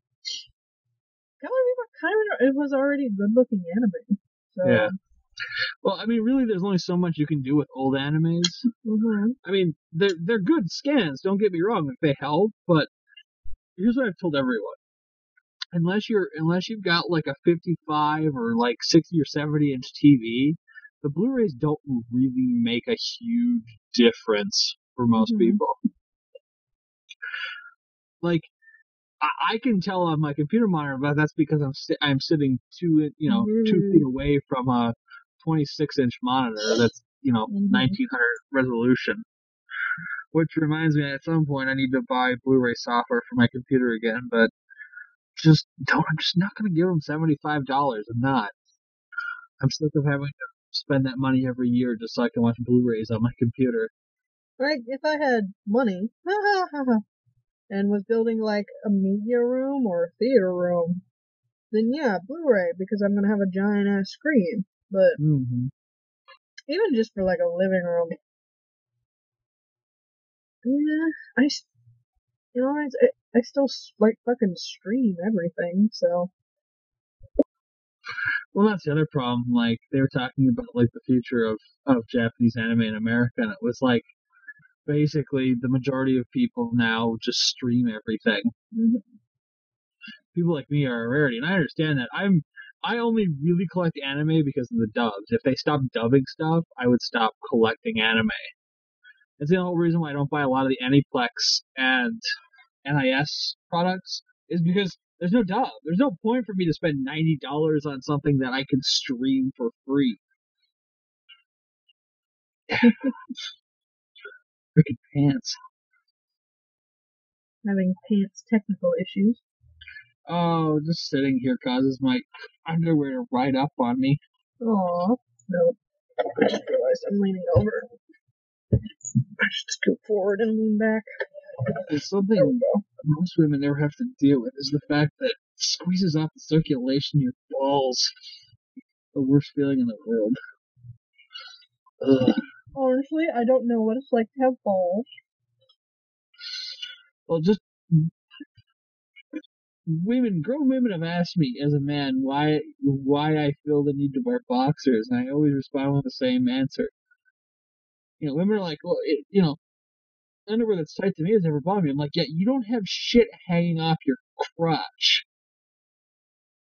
Bebop kind of it was already a good looking anime. So, Yeah. Well, I mean, really, there's only so much you can do with old animes. hmm I mean, they're they're good scans. Don't get me wrong; like they help. But here's what I've told everyone: unless you're unless you've got like a 55 or like 60 or 70 inch TV, the Blu-rays don't really make a huge difference for most Mhm. people. Like. I- I can tell on my computer monitor, but that's because I'm si- I'm sitting two you know two Mhm. feet away from a 26 inch monitor that's you know Mhm. 1900 resolution. Which reminds me, at some point I need to buy Blu-ray software for my computer again, but just *laughs* don't. I'm just not going to give them seventy-five dollars. I'm not. I'm sick of having to spend that money every year just so I can watch Blu-rays on my computer. Like if I had money *laughs* and was building like a media room or a theater room, then yeah, Blu-ray because I'm gonna have a giant ass screen. But Mm-hmm. even just for like a living room, yeah, I, you know, I, I still like fucking stream everything. So Well, that's the other problem. Like they were talking about like the future of of Japanese anime in America, and it was like basically the majority of people now just stream everything. mhm. people like me are a rarity, and I understand that. I'm I only really collect anime because of the dubs. If they stopped dubbing stuff, I would stop collecting anime. That's the whole reason why I don't buy a lot of the Aniplex and NIS products is because there's no dub. There's no point for me to spend ninety dollars on something that I can stream for free. *laughs* Freaking pants. having pants technical issues. Oh, just sitting here causes my underwear to ride up on me. Aw, no. I just realized I'm leaning over. I should scoot forward and lean back. It's something most women never have to deal with is the fact that it squeezes off the circulation in your balls. The worst feeling in the world. Ugh. Honestly, I don't know what it's like to have balls. Well, just women, grown women have asked me as a man why why I feel the need to wear boxers, and I always respond with the same answer. You know, women are like, well, it, you know, underwear that's tight to me has never bothered me. I'm like, yeah, you don't have shit hanging off your crotch.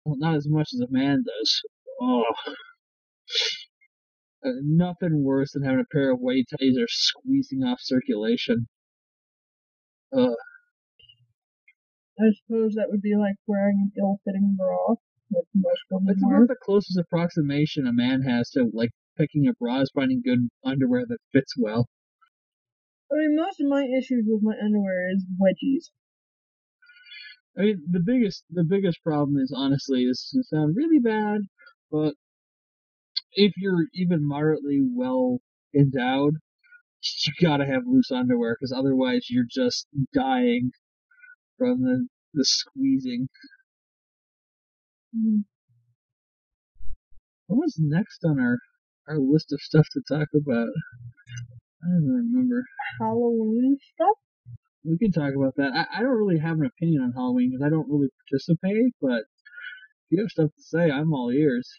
Well, not as much as a man does. Oh. Uh, nothing worse than having a pair of white tights that are squeezing off circulation. Ugh. I suppose that would be like wearing an ill-fitting bra, like most women That's wear. about the closest approximation a man has to like picking up bras, finding good underwear that fits well. I mean, most of my issues with my underwear is wedgies. I mean, the biggest the biggest problem is honestly this is gonna sound really bad, but if you're even moderately well endowed, you gotta have loose underwear because otherwise you're just dying from the the squeezing. Mm. What was next on our our list of stuff to talk about? I don't remember. Halloween stuff? We can talk about that. I, I don't really have an opinion on Halloween because I don't really participate, but if you have stuff to say, I'm all ears.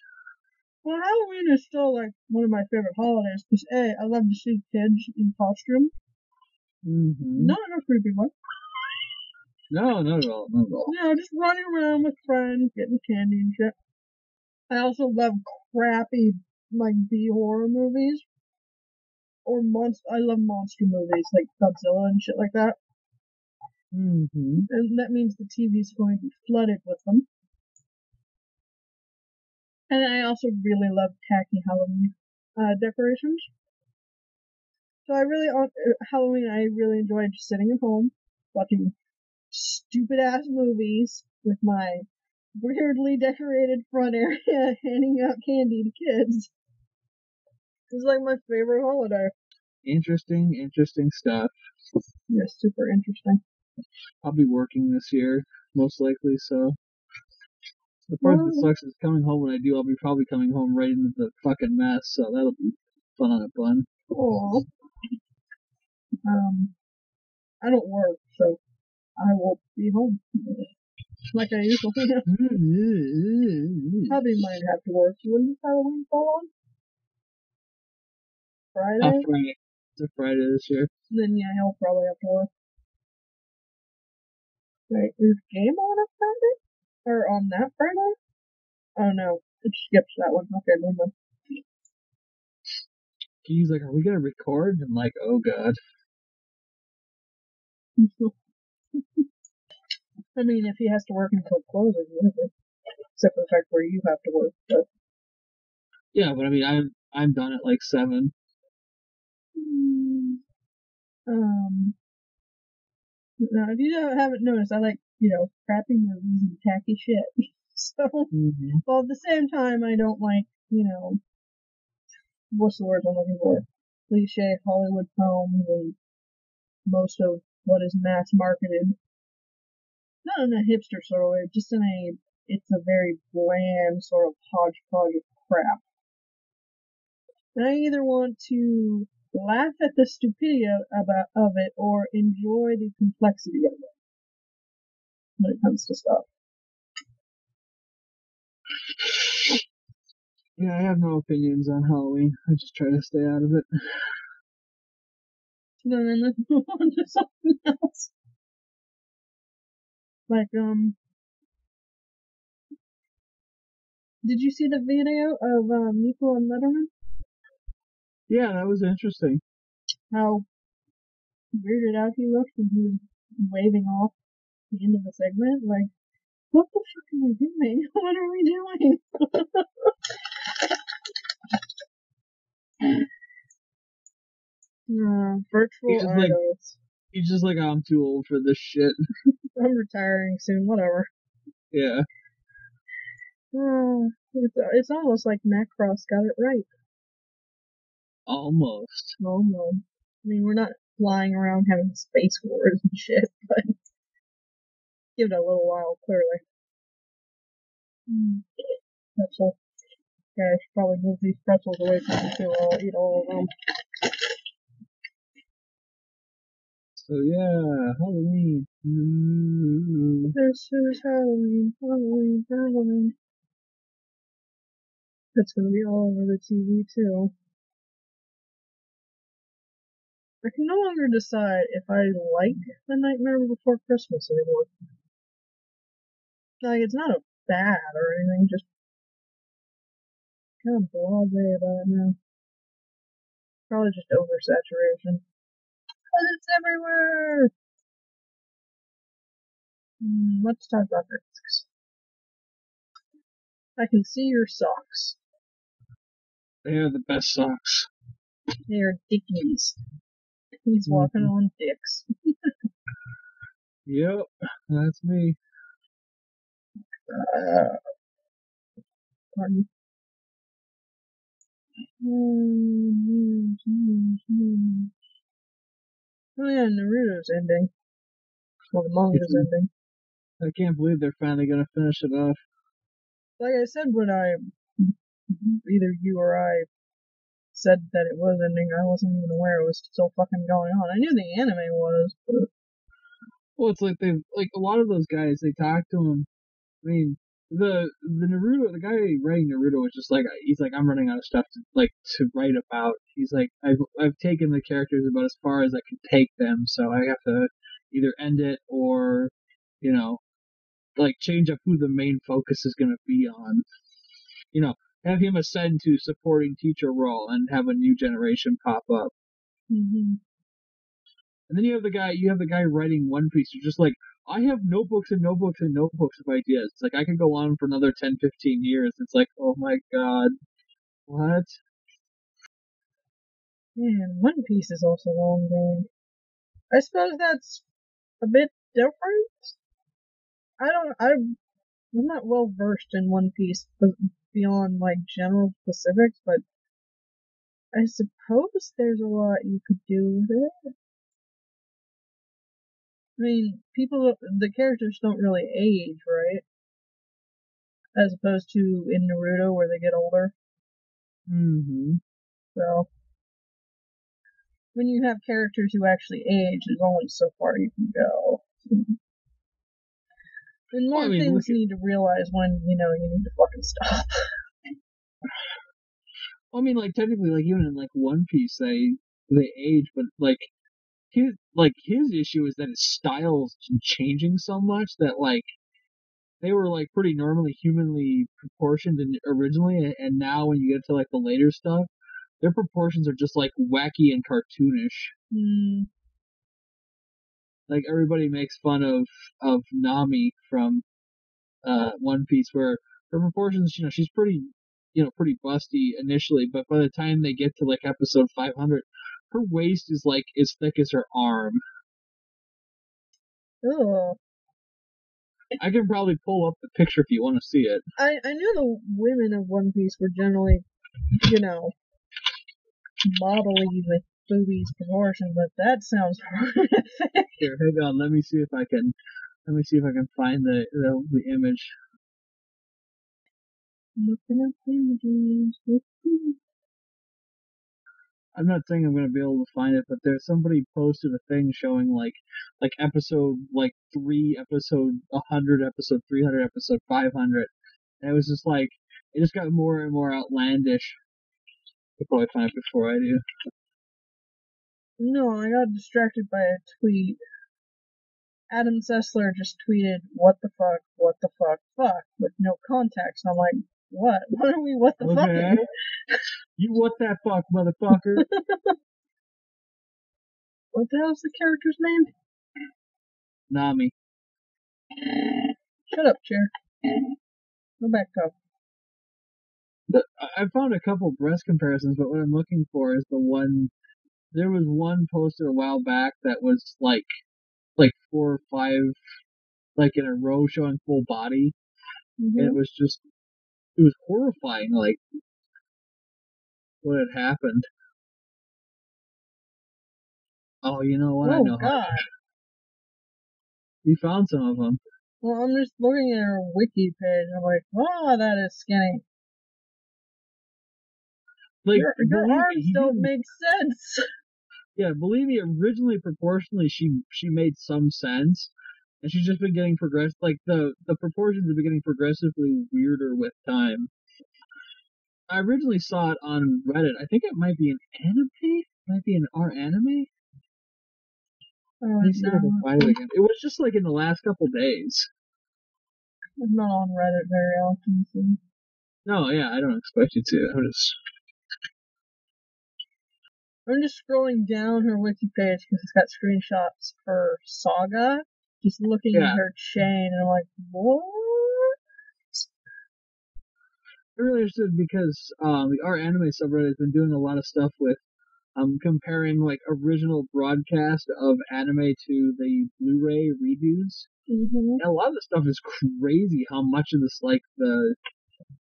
Well, Halloween is still like one of my favorite holidays because A, I love to see kids in costume. Mm-hmm. Not in a creepy one. No, not at all. Not at all. Know, just running around with friends, getting candy and shit. I also love crappy, like, B horror movies. Or monster, I love monster movies, like Godzilla and shit like that. Mm-hmm. And that means the TV's going to be flooded with them. And I also really love tacky Halloween uh, decorations. So I really, on uh, Halloween, I really enjoyed just sitting at home, watching stupid ass movies with my weirdly decorated front area, *laughs* handing out candy to kids. It's like my favorite holiday. Interesting, interesting stuff. Yeah, super interesting. I'll be working this year, most likely, so. The part that sucks is coming home when I do, I'll be probably coming home right into the fucking mess, so that'll be fun on a bun. Aw. Um, I don't work, so I will be home. Like I usually am. *laughs* Hubby might have to work. When does Halloween fall on? Friday? Oh, Friday. It's a Friday this year. Then yeah, he'll probably have to work. Wait, is game on a Friday? Or on that Friday? Oh no, it skips that one. Okay, never mind. He's like, are we gonna record? I'm like, oh god. *laughs* I mean, if he has to work until closing. Except for the fact where you have to work, but. Yeah, but I mean, I'm, I'm done at like 7. Um. No, if you haven't noticed, I like, you know, crappy movies and tacky shit. *laughs* so, Mm-hmm. while at the same time, I don't like, you know, what's the word I'm looking for? Cliche Hollywood films and most of what is mass marketed. Not in a hipster sort of way, just in a, it's a very bland sort of hodgepodge of crap. And I either want to laugh at the stupidity of, about, of it or enjoy the complexity of it when it comes to stuff. Yeah, I have no opinions on Halloween. I just try to stay out of it. So then let's *laughs* move on to something else. Like, um, did you see the video of um, Miku and Letterman? Yeah, that was interesting. How weirded out he looked when he was waving off the end of the segment? Like, what the fuck are we doing? *laughs* What are we doing? *laughs* Uh, virtual He's just like-. He's just like, I'm too old for this shit. *laughs* I'm retiring soon, whatever. Yeah. Uh, it's, it's almost like Macross got it right. Almost. Almost. I mean, we're not flying around having space wars and shit, *laughs* but give it a little while, clearly. Mm. That's all. Yeah, I should probably move these pretzels away from me too, or I'll eat all of them. So yeah, Halloween. Mm. This is Halloween, Halloween, Halloween. It's gonna be all over the TV too. I can no longer decide if I like The Nightmare Before Christmas anymore. Like, it's not a bad or anything, just kind of blasé about it now. Probably just oversaturation. Cause it's everywhere! Mm, let's talk about risks. I can see your socks. They are the best socks. They are dickies. He's walking on dicks. Yep, that's me. Uh, pardon. Oh yeah, Naruto's ending. Well, the manga's ending. I can't believe they're finally gonna finish it off. Like I said when I, either you or I said that it was ending, I wasn't even aware it was still fucking going on. I knew the anime was, but Well, it's like they like a lot of those guys. They talk to him. I mean, the the Naruto, the guy writing Naruto was just like he's like I'm running out of stuff to like to write about. He's like I've I've taken the characters about as far as I can take them, so I have to either end it or you know like change up who the main focus is going to be on. You know, have him ascend to supporting teacher role and have a new generation pop up. hmm And then you have the guy, you have the guy writing One Piece who's just like, I have notebooks and notebooks and notebooks of ideas. It's like I could go on for another 10, 15 years. It's like, oh my god, what? man, One Piece is also ongoing. I suppose that's a bit different. I don't. I'm. I'm not well versed in One Piece, but beyond like general specifics, but I suppose there's a lot you could do with it. I mean, people, the characters don't really age, right? As opposed to in Naruto where they get older. Mm-hmm. So, when you have characters who actually age, there's only so far you can go. And more I mean, things at- need to realize when, you know, you need to fucking stop. I mean, like technically, like even in like One Piece, they they age, but like his like his issue is that his style's changing so much that like they were like pretty normally humanly proportioned in, originally, and, now when you get to like the later stuff, their proportions are just like wacky and cartoonish. Hmm. Like everybody makes fun of of Nami from uh One Piece where her proportions, you know, she's pretty you know, pretty busty initially, but by the time they get to like episode 500, her waist is like as thick as her arm. Ugh. I can probably pull up the picture if you want to see it. I, I knew the women of One Piece were generally, you know, modelly with boobies proportion, but that sounds horrific. *laughs* Here, hang on, let me see if I can let me see if I can find the the, the image. Looking up images. I'm not saying I'm gonna be able to find it, but there's somebody posted a thing showing like like episode like three, episode 100, episode 300, episode 500, and it was just like it just got more and more outlandish. You'll probably find it before I do. No, I got distracted by a tweet. Adam Sessler just tweeted, what the fuck, what the fuck, fuck, with no context. I'm like, what? *laughs* What are we, what the fuck? You what that fuck, motherfucker? *laughs* What the hell's the character's name? Nami. Shut up, chair. Go back up. The, I found a couple breast comparisons, but what I'm looking for is the one. There was one posted a while back that was like, like four or five, like in a row showing full body, and it Mhm. was just, it was horrifying. Like what had happened. Oh, you know what? I Oh know how. god. You found some of them. Well, I'm just looking at her wiki page. and I'm like, oh, that is skinny. Like, your your arms don't make sense. *laughs* Yeah, believe me, originally proportionally she she made some sense, and she's just been getting progress like the the proportions have been getting progressively weirder with time. I originally saw it on Reddit. I think it might be an anime, It might be an R anime. Oh, Let me see if I no, can find it again. It was just like in the last couple days. I'm not on Reddit very often. So. No, yeah, I don't expect you to. I'm just I'm just scrolling down her wiki page because it's got screenshots for Saga. Just looking Yeah. at her chain, and I'm like, what? I'm really interested because um, the R anime subreddit has been doing a lot of stuff with um, comparing like original broadcast of anime to the Blu-ray redos. Mm-hmm. And a lot of the stuff is crazy. How much of this, like the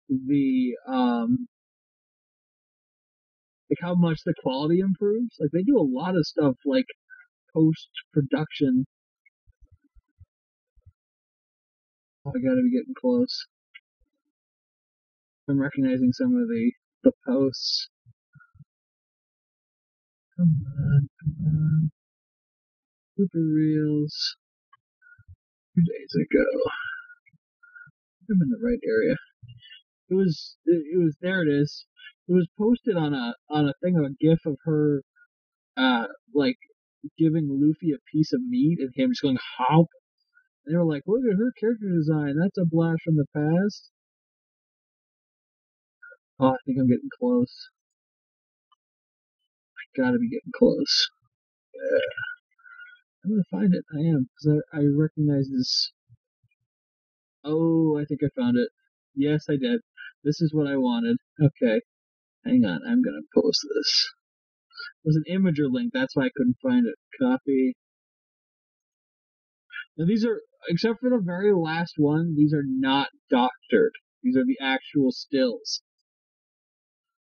the um, like how much the quality improves. Like they do a lot of stuff like post production. Oh, I gotta be getting close. I'm recognizing some of the the posts. Come on, come on. Super reels. Two days ago. I'm in the right area. It was it, it was there it is. It was posted on a on a thing of a gif of her uh like giving Luffy a piece of meat and him just going hop. And they were like, Look at her character design, that's a blast from the past. Oh, I think I'm getting close. I gotta be getting close. Yeah. I'm gonna find it. I am because I, I recognize this. Oh, I think I found it. Yes, I did. This is what I wanted. Okay, hang on. I'm gonna post this. It was an Imgur link. That's why I couldn't find it. Copy. Now these are, except for the very last one, these are not doctored. These are the actual stills.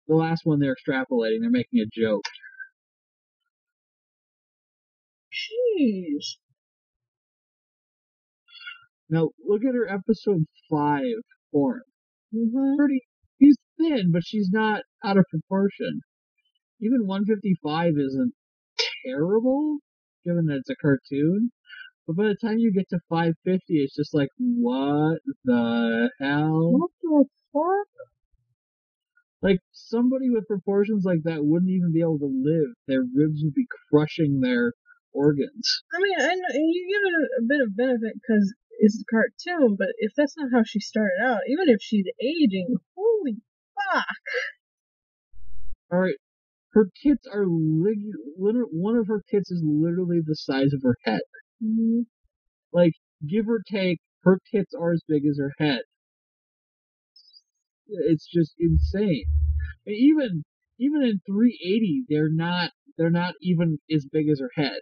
The last one they're extrapolating. They're making a joke. Jeez. Now look at her episode five form. Mm-hmm. pretty. She's thin, but she's not out of proportion. Even 155 isn't terrible, given that it's a cartoon. But by the time you get to 550, it's just like, what the hell? What the fuck? Like, somebody with proportions like that wouldn't even be able to live. Their ribs would be crushing their organs. I mean, I know, and you give it a, a bit of benefit because it's a cartoon, but if that's not how she started out, even if she's aging, holy fuck! Alright, her tits are lig- one of her tits is literally the size of her head. Mm-hmm. Like, give or take, her tits are as big as her head. It's just insane. And even even in 380, they're not they're not even as big as her head.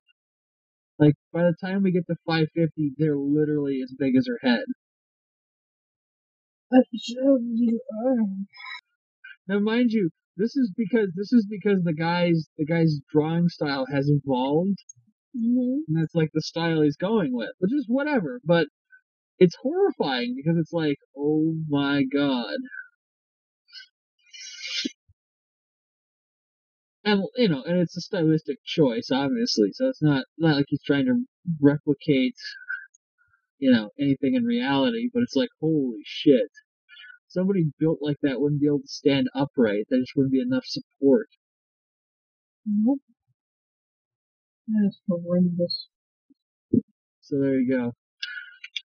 Like by the time we get to 550, they're literally as big as her head. Now, mind you, this is because this is because the guy's the guy's drawing style has evolved, Mm-hmm. and that's like the style he's going with, which is whatever. But it's horrifying because it's like, oh my god. And you know, and it's a stylistic choice, obviously. So it's not not like he's trying to replicate, you know, anything in reality. But it's like, holy shit! Somebody built like that wouldn't be able to stand upright. There just wouldn't be enough support. Nope. That is horrendous. So there you go.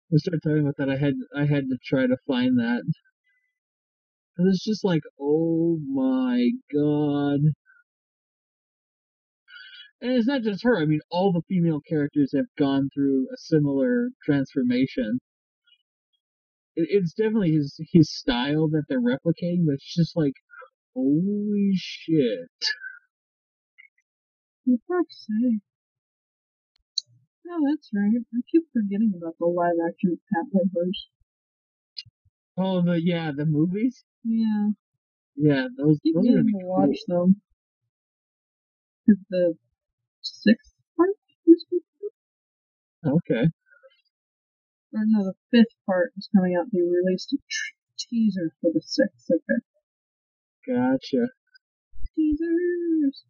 We started talking about that. I had I had to try to find that. And it's just like, oh my god. And it's not just her. I mean, all the female characters have gone through a similar transformation. It, it's definitely his his style that they're replicating, but it's just like, holy shit. For fuck's sake. No, that's right. I keep forgetting about the live action Pathwayverse. Oh, the yeah, the movies. Yeah. Yeah, those keep those are gonna meaning be to cool. watch them. Is the sixth part? Okay. Or no, the fifth part is coming out. They released a tr- teaser for the sixth. Okay. Gotcha. Teasers.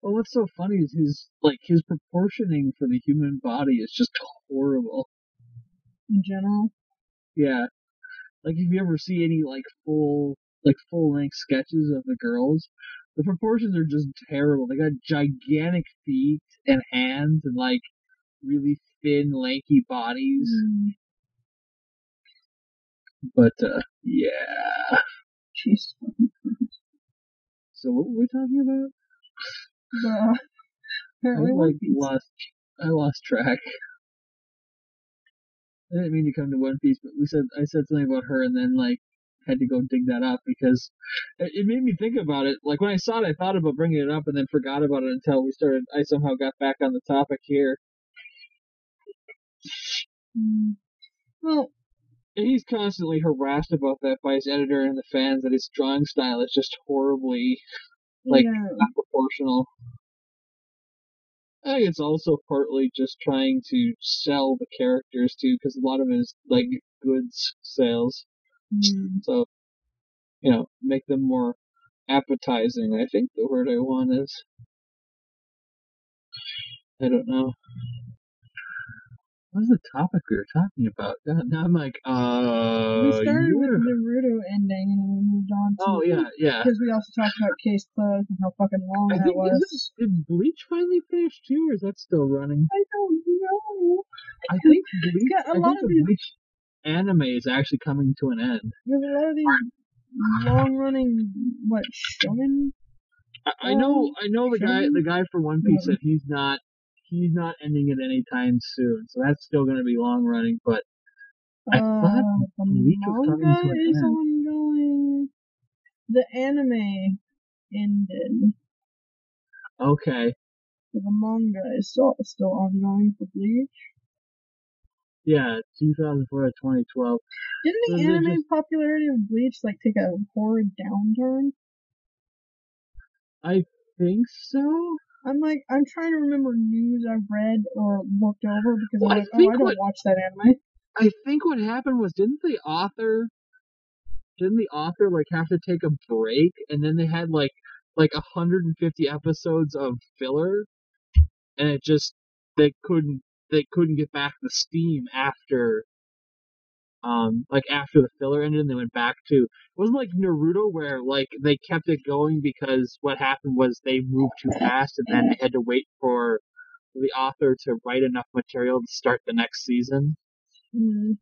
Well, what's so funny is his like his proportioning for the human body is just *laughs* horrible. In general. Yeah, like if you ever see any like full like full length sketches of the girls, the proportions are just terrible. They got gigantic feet and hands and like really thin, lanky bodies. Mm, But uh yeah. Jesus So what were we talking about? *laughs* I Apparently like lost I lost track. I didn't mean to come to One Piece, but we said I said something about her and then like had to go dig that up because it, it made me think about it. Like when I saw it, I thought about bringing it up and then forgot about it until we started. I somehow got back on the topic here. Mm. Well, he's constantly harassed about that by his editor and the fans that his drawing style is just horribly Like- yeah. not proportional. I think it's also partly just trying to sell the characters too, because a lot of it is like goods sales. Mm. So, you know, make them more appetizing. I think the word I want is. I don't know. What was the topic we were talking about? God, now I'm like, uh. we started with yeah. Naruto ending and then we moved on to. Oh yeah, yeah. Because we also talked about Case Closed and how fucking long I that think was. is it, did Bleach finally finish too, or is that still running? I don't know. I think *laughs* Bleach. got a I lot of the these- Bleach anime is actually coming to an end. There's a lot of these long running, what, shonen? I, I know, I know the guy, the guy for One Piece Yeah. said he's not, he's not ending it anytime soon. So that's still going to be long running. But I uh, thought the Bleach was coming to an is end. ongoing. The anime ended. okay, So the manga is still still ongoing for Bleach. yeah, 2004 to 2012. Didn't the So anime just- popularity of Bleach like take a horrid downturn? I think so. I'm like I'm trying to remember news I've read or looked over because Well, I'm I like, oh, I don't what- watch that anime. I think what happened was didn't the author didn't the author like have to take a break and then they had like like 150 episodes of filler and it just they couldn't they couldn't get back the steam after um like after the filler ended they went back to it wasn't like Naruto where like they kept it going because what happened was they moved too fast and then they had to wait for the author to write enough material to start the next season. Mm,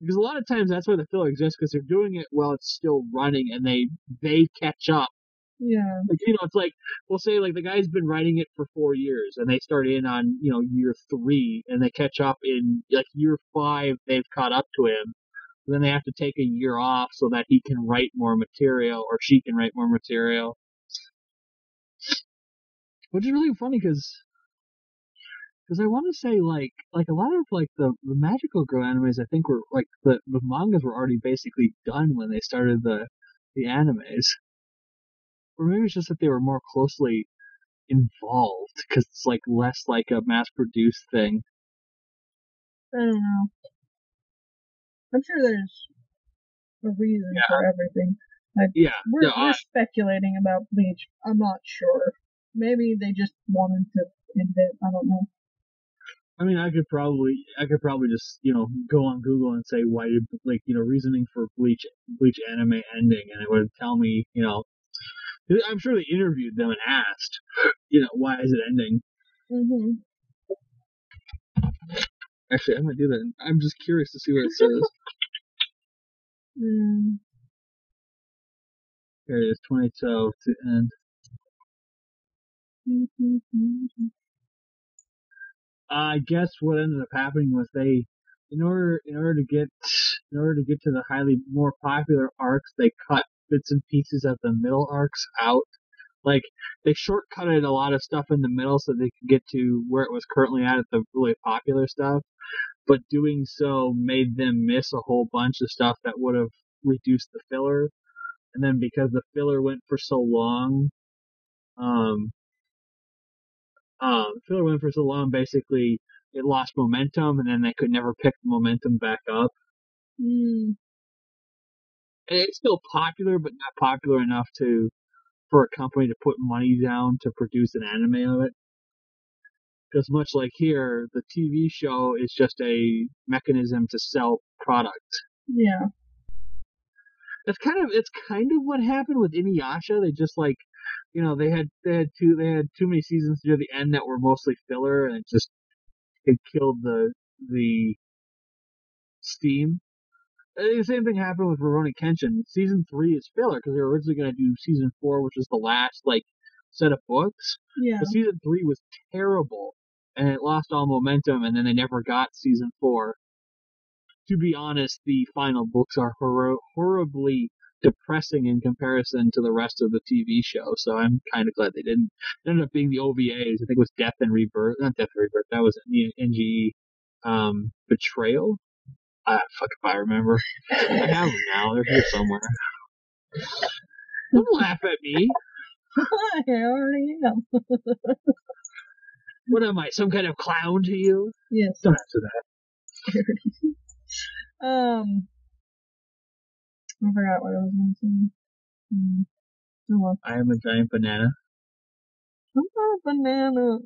because a lot of times that's why the filler exists because they're doing it while it's still running and they they catch up. Yeah. like you know it's like we'll say like the guy's been writing it for four years and they start in on you know year three and they catch up in like year five they've caught up to him then they have to take a year off so that he can write more material or she can write more material. Which is really funny because because I want to say like like a lot of like the the magical girl animes I think were like the the mangas were already basically done when they started the the animes. Or maybe it's just that they were more closely involved because it's like less like a mass produced thing. I don't know. I'm sure there's a reason Yeah. for everything. yeah We're, no, we're I, speculating about Bleach. I'm not sure. Maybe they just wanted to end it. I don't know. I mean I could probably I could probably just you know go on Google and say why did like you know reasoning for Bleach Bleach anime ending and it would tell me you know I'm sure they interviewed them and asked you know why is it ending hmm Actually, I might do that. I'm just curious to see what it says. *laughs* Mm. Here it is, 2012 to end. I guess what ended up happening was they, in order in order to get in order to get to the highly more popular arcs, they cut bits and pieces of the middle arcs out. Like they shortcutted a lot of stuff in the middle so they could get to where it was currently at at the really popular stuff. But doing so made them miss a whole bunch of stuff that would have reduced the filler. And then because the filler went for so long, um, um, filler went for so long, basically it lost momentum, and then they could never pick the momentum back up. Mm, And it's still popular, but not popular enough to for a company to put money down to produce an anime of it. Because much like here, the TV show is just a mechanism to sell product. yeah. That's kind of it's kind of what happened with Inuyasha. They just like, you know, they had they had two they had too many seasons near the end that were mostly filler, and it just it killed the the steam. And the same thing happened with Rurouni Kenshin. Season three is filler because they were originally going to do season four, which was the last like set of books. Yeah. But season three was terrible, and it lost all momentum, and then they never got season four. To be honest, the final books are hor- horribly depressing in comparison to the rest of the TV show. So I'm kind of glad they didn't. It ended up being the OVAs. I think it was Death and Rebirth. Not Death and Rebirth. That was NGE. Um, Betrayal. Ah, fuck if I remember. I have them now. They're here somewhere. Don't laugh at me. *laughs* I already am. *laughs* What am I? Some kind of clown to you? Yes. Don't answer that. *laughs* um, I forgot what I was going to say. Hmm. Oh well. I am a giant banana. I'm not a banana.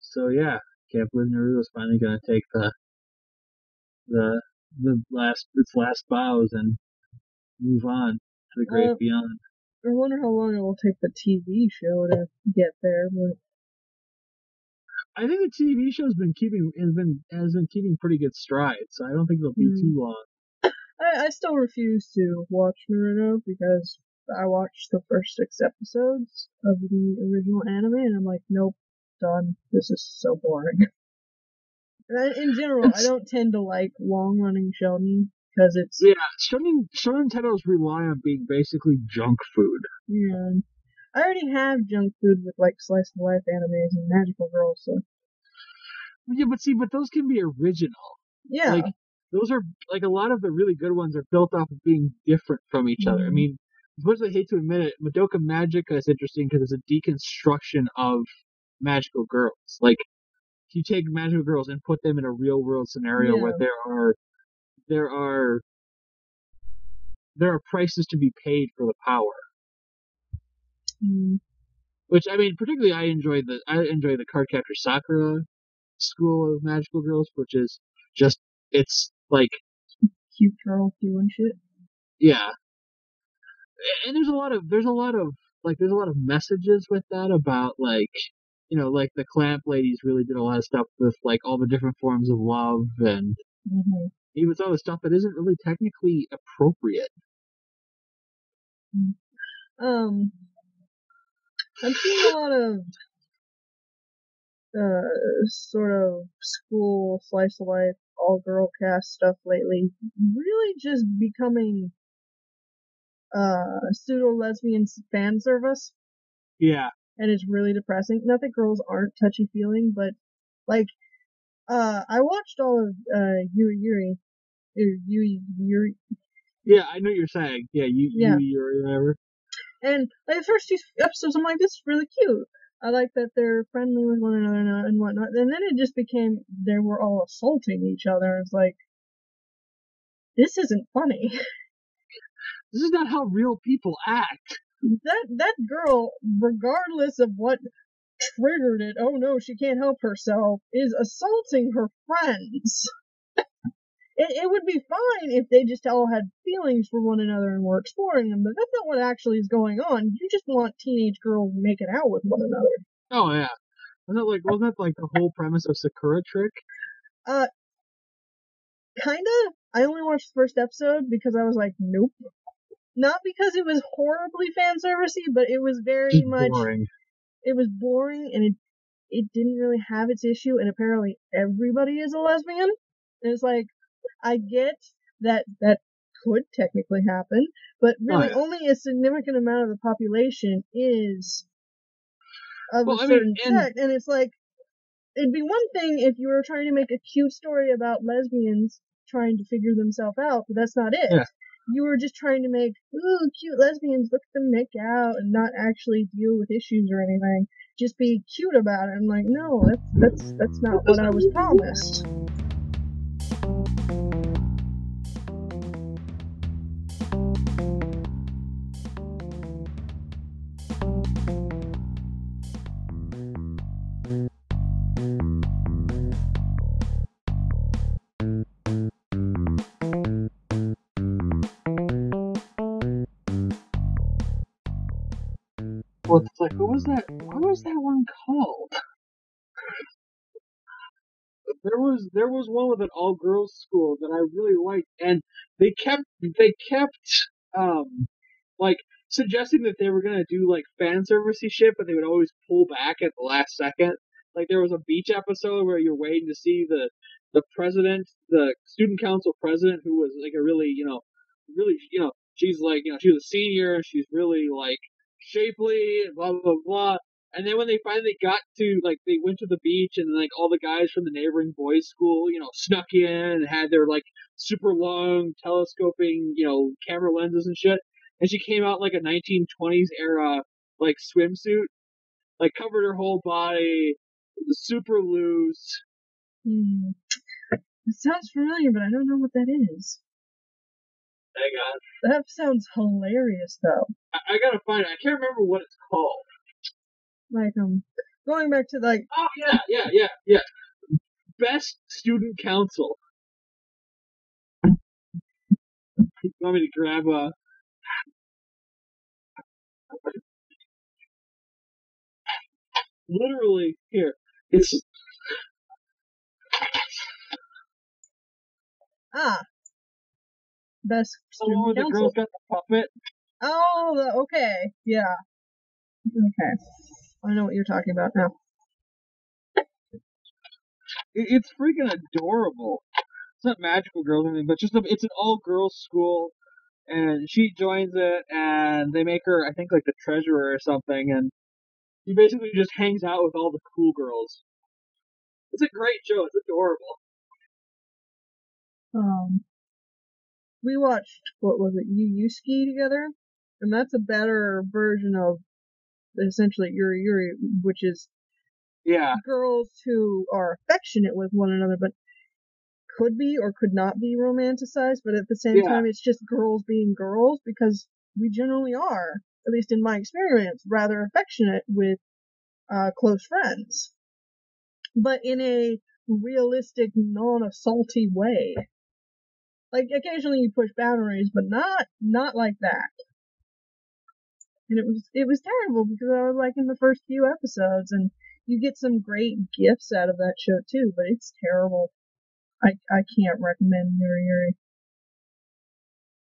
So yeah, can't believe Naruto's finally gonna take the the the last its last bows and move on to the great Uh, beyond. I wonder how long it will take the TV show to get there, but I think the TV show's been keeping has been has been keeping pretty good strides, so I don't think it'll be Hmm. too long. I, I still refuse to watch Naruto because I watched the first six episodes of the original anime and I'm like, nope, done. This is so boring. *laughs* I, in general, I don't tend to like long running shonen because it's Yeah, shonen shonen titles rely on being basically junk food. yeah. I already have junk food with like slice of life animes and magical girls, so Yeah, but see, but those can be original. yeah. Like those are like a lot of the really good ones are built off of being different from each other. I Mhm. mean, as much as I hate to admit it, Madoka Magica is interesting because it's a deconstruction of magical girls. Like you take magical girls and put them in a real world scenario where there are there are there are prices to be paid for the power. Mm, Which I mean, particularly I enjoy the I enjoy the Cardcaptor Sakura school of magical girls, which is just it's like cute girls doing shit. yeah and there's a lot of there's a lot of like there's a lot of messages with that about like you know like the clamp ladies really did a lot of stuff with like all the different forms of love and hmm even some of the stuff that isn't really technically appropriate Um, I've seen a lot of uh sort of school slice of life all girl cast stuff lately. Really just becoming uh pseudo lesbian fan service, yeah and it's really depressing. Not that girls aren't touchy feeling, but like uh I watched all of uh Yuri Yuri. Yuri Yuri yeah i know what you're saying yeah you Yeah. you or whatever And like the first two episodes, I'm like, this is really cute. I like that they're friendly with one another and, and whatnot. And then it just became they were all assaulting each other. It's like, this isn't funny. this is not how real people act that that girl, regardless of what triggered it, oh no, she can't help herself, is assaulting her friends. *laughs* It, it would be fine if they just all had feelings for one another and were exploring them, but that's not what actually is going on. You just want teenage girls making out with one another. oh yeah wasn't that like wasn't that like the whole premise of sakura trick Uh, kinda. I only watched the first episode because I was like, nope. Not because it was horribly fan servicey, but it was very much. boring It was boring, and it it didn't really have its issue. And apparently, everybody is a lesbian. And it's like, I get that that could technically happen, but oh, really, yeah. only a significant amount of the population is of Well, a I mean, certain and- and it's like it'd be one thing if you were trying to make a cute story about lesbians trying to figure themselves out, but that's not it. Yeah. You were just trying to make ooh cute lesbians look at them make out and not actually deal with issues or anything. just be cute about it. I'm like, no, that's that's that's not what I was promised. It's like, what was that? What was that one called? There was there was one with an all girls school that I really liked, and they kept they kept um like suggesting that they were gonna do like fan servicey shit, but they would always pull back at the last second. Like there was a beach episode where you're waiting to see the the president, the student council president, who was like a really you know really you know she's like you know she was a senior, she's really like shapely and blah blah blah. And then when they finally got to like they went to the beach and like all the guys from the neighboring boys' school, you know, snuck in and had their like super long telescoping, you know, camera lenses and shit. And she came out like a 1920s era like swimsuit, like covered her whole body, super loose. Hmm. It sounds familiar, but I don't know what that is. Hang on, That sounds hilarious, though. I, I gotta find it. I can't remember what it's called. Like, um, going back to like, Oh yeah, yeah, yeah, yeah. Best student council. You want me to grab a? Literally here. It's ah, best student where the council. girl's got the puppet. Oh, okay, yeah, okay. I know what you're talking about now. It's freaking adorable. It's not magical girls or anything, but just a, it's an all girls school, and she joins it, and they make her I think like the treasurer or something, and she basically just hangs out with all the cool girls. It's a great show. It's adorable. Um, we watched what was it, Yuyushiki together, and that's a better version of essentially Yuri Yuri, which is Yeah, girls who are affectionate with one another, but could be or could not be romanticized. But at the same Yeah. time, it's just girls being girls because we generally are, at least in my experience, rather affectionate with uh, close friends, but in a realistic, non-assaulty way. Like occasionally you push boundaries, but not not like that. And it was it was terrible because I was like in the first few episodes, and you get some great gifts out of that show too, but it's terrible. I I can't recommend Yuri Yuri.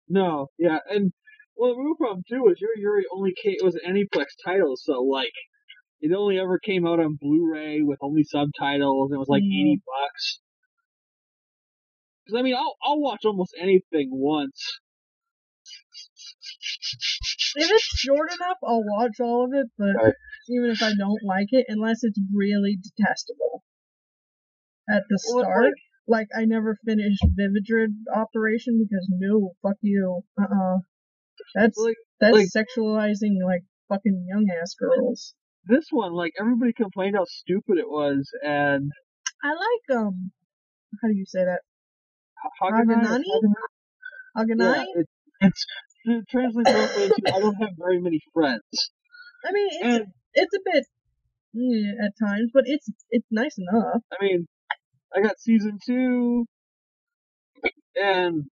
no, yeah, and well, the real problem too is Yuri Yuri only came, it was an Aniplex title, so like it only ever came out on Blu-ray with only subtitles, and it was like Mm. eighty bucks. Because I mean, I'll I'll watch almost anything once. If it's short enough, I'll watch all of it, but Right. even if I don't like it, unless it's really detestable at the Well, it's start. Like, I never finished Vividred Operation because no, fuck you. Uh uh That's Like that's like- sexualizing like fucking young ass girls. this one, like everybody complained how stupid it was, and I like um how do you say that? Haganani? Haganai? yeah, it, it's it translates into I don't have very many friends, I mean it's and it's a bit mm, at times, but it's it's nice enough. I mean, I got season two, and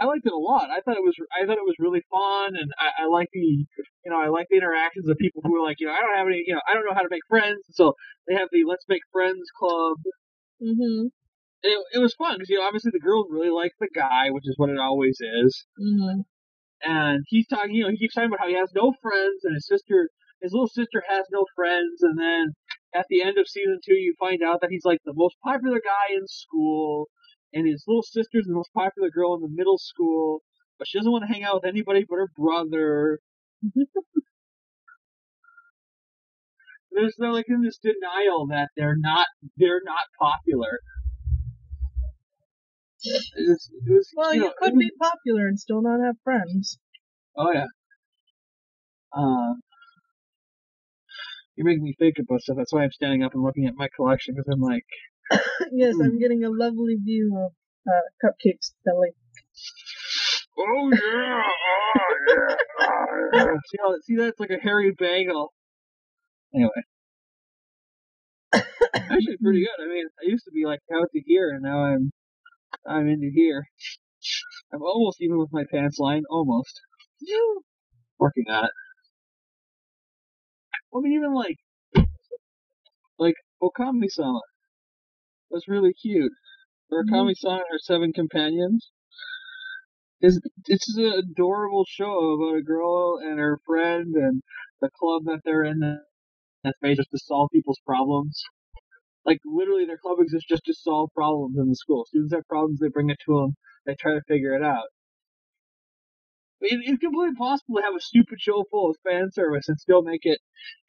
I liked it a lot. I thought it was I thought it was really fun, and I, I like the you know I like the interactions of people who are like you know I don't have any you know I don't know how to make friends, so they have the Let's Make Friends club. Mhm. It, it was fun because you know obviously the girls really like the guy, which is what it always is, Mhm. and he's talking you know he keeps talking about how he has no friends, and his sister his little sister has no friends, and then at the end of season two you find out that he's like the most popular guy in school and his little sister's the most popular girl in the middle school, but she doesn't want to hang out with anybody but her brother. *laughs* There's they're like in this denial that they're not they're not popular. It was, it was, Well, you you could was- be popular and still not have friends. Oh yeah. Um. you're making me think about stuff. That's why I'm standing up and looking at my collection because I'm like, *coughs* yes, Hmm. I'm getting a lovely view of uh, Cupcake's belly. oh yeah, oh yeah, oh, yeah. see, how, see that's like a hairy bagel. Anyway, actually pretty *coughs* good. I mean, I used to be like out to here, and now I'm I'm into here. I'm almost even with my pants line, almost. *laughs* Working on it. I mean, even like like Okami-sama was really cute. Or Mhm. Okami-sama and her seven companions. Is it's an adorable show about a girl and her friend and the club that they're in that's made just to solve people's problems. Like literally, their club exists just to solve problems in the school. Students have problems, they bring it to them, they try to figure it out. It, it's completely possible to have a stupid show full of fan service and still make it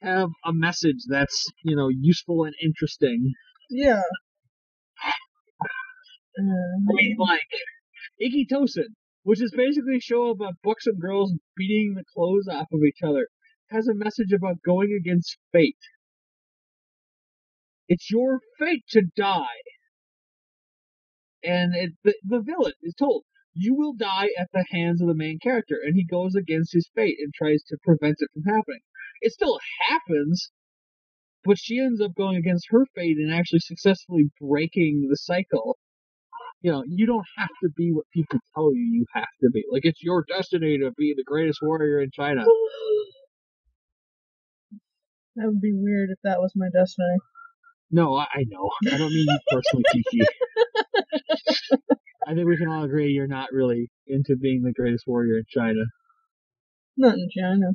have a message that's you know useful and interesting. Yeah. I mean, um, like Ikki Tousen, which is basically a show about buxom girls beating the clothes off of each other, has a message about going against fate. It's your fate to die. And it, the, the villain is told, you will die at the hands of the main character, and he goes against his fate and tries to prevent it from happening. It still happens, but she ends up going against her fate and actually successfully breaking the cycle. You know, you don't have to be what people tell you you have to be. Like, it's your destiny to be the greatest warrior in China. *gasps* That would be weird if that was my destiny. No, I, I know. I don't mean you personally, Kiki. *laughs* I think we can all agree you're not really into being the greatest warrior in China. Not in China.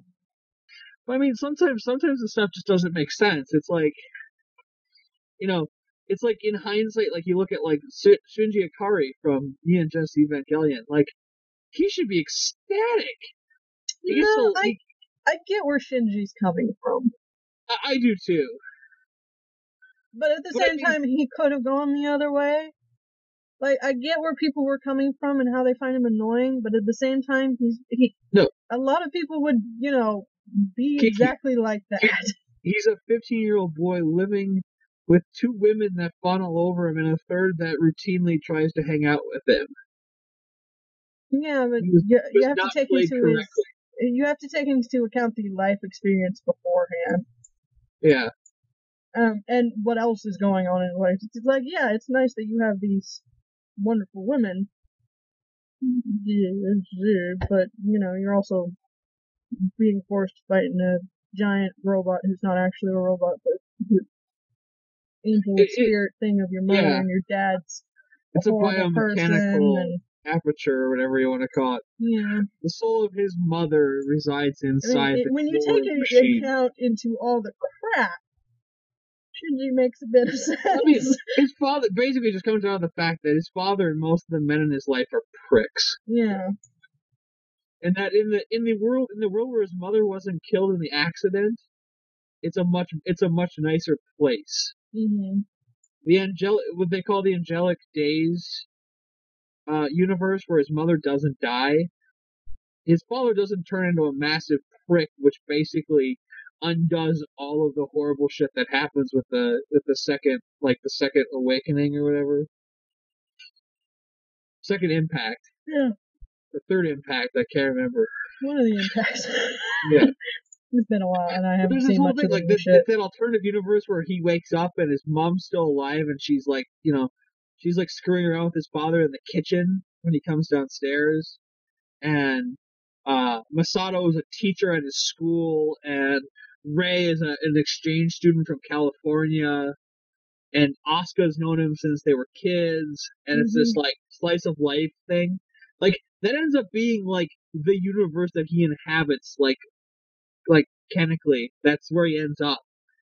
But I mean, sometimes sometimes the stuff just doesn't make sense. It's like, you know, it's like in hindsight, like you look at like Shinji Ikari from Neon Genesis Evangelion, like he should be ecstatic. No, to- I, I get where Shinji's coming from. I, I do too. But at the But I same mean- time, he could have gone the other way. Like, I get where people were coming from and how they find him annoying, but at the same time, he's, he, No. a lot of people would, you know, be exactly like that. *laughs* He's a 15 year old boy living with two women that all over him and a third that routinely tries to hang out with him. yeah, but was- you, you have to take into his, you have to take into account the life experience beforehand. Yeah. Um, and what else is going on in life. It's like, yeah, it's nice that you have these wonderful women, but you know, you're also being forced to fight in a giant robot who's not actually a robot, but angel It- it- spirit thing of your mother yeah. and your dad's It's a biomechanical and aperture or whatever you want to call it. yeah. The soul of his mother resides I mean, inside it, the when you take into account into all the crap, Shinji makes a bit of sense. I mean, his father basically just comes out of the fact that his father and most of the men in his life are pricks, yeah. and that in the in the world in the world where his mother wasn't killed in the accident, it's a much it's a much nicer place. hmm The angelic what they call the angelic days uh, universe, where his mother doesn't die, his father doesn't turn into a massive prick, which basically undoes all of the horrible shit that happens with the with the second like the second awakening or whatever. Second impact. Yeah. The third impact, I can't remember. One of the impacts. Yeah. *laughs* it's been a while, and I haven't there's this seen whole much thing of like that, shit. that alternative universe where he wakes up and his mom's still alive and she's like, you know, she's like screwing around with his father in the kitchen when he comes downstairs, and uh, Misato is a teacher at his school, and Rei is a, an exchange student from California, and Asuka's known him since they were kids, and it's this mm-hmm. like slice of life thing. Like that ends up being like the universe that he inhabits, like like chemically. That's where he ends up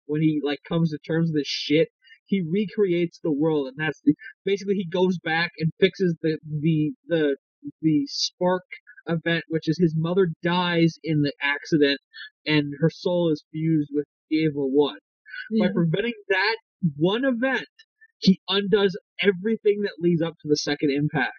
when he like comes to terms with this shit. He recreates the world, and that's the, basically he goes back and fixes the the the the spark event, which is his mother dies in the accident, and her soul is fused with Eva One. Yeah. By preventing that one event, he undoes everything that leads up to the second impact.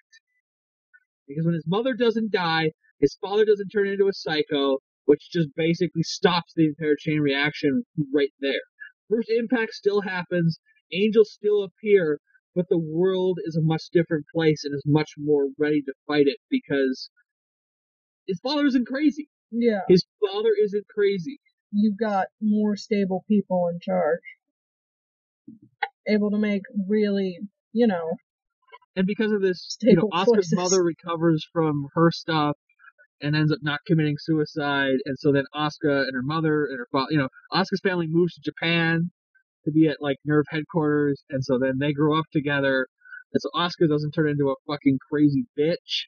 Because when his mother doesn't die, his father doesn't turn into a psycho, which just basically stops the entire chain reaction right there. First impact still happens, angels still appear, but the world is a much different place and is much more ready to fight it because his father isn't crazy. Yeah, His father isn't crazy. you've got more stable people in charge, able to make really, you know, And because of this, you know, Asuka's choices. mother recovers from her stuff and ends up not committing suicide. And so then Oscar and her mother and her father, you know, Asuka's family moves to Japan to be at like NERV headquarters. And so then they grow up together. And so Asuka doesn't turn into a fucking crazy bitch.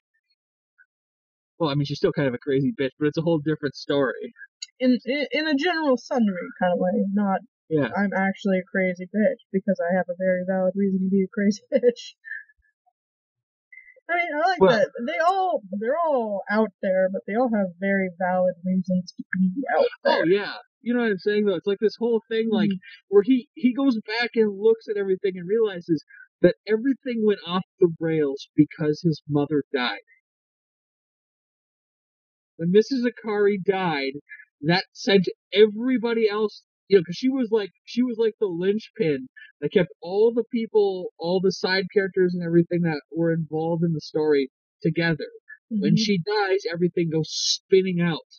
Well, I mean, she's still kind of a crazy bitch, but it's a whole different story. in in, in a general sundry kind of way, not Yeah. I'm actually a crazy bitch because I have a very valid reason to be a crazy *laughs* bitch. I mean, I like Well- that. They all they're all out there, but they all have very valid reasons to be out there. Oh yeah. You know what I'm saying though? It's like this whole thing like Mhm. where he he goes back and looks at everything and realizes that everything went off the rails because his mother died. When Mrs. Ikari died, that sent everybody else, you know, because she was like she was like the linchpin that kept all the people, all the side characters and everything that were involved in the story together. When Mhm. she dies, everything goes spinning out.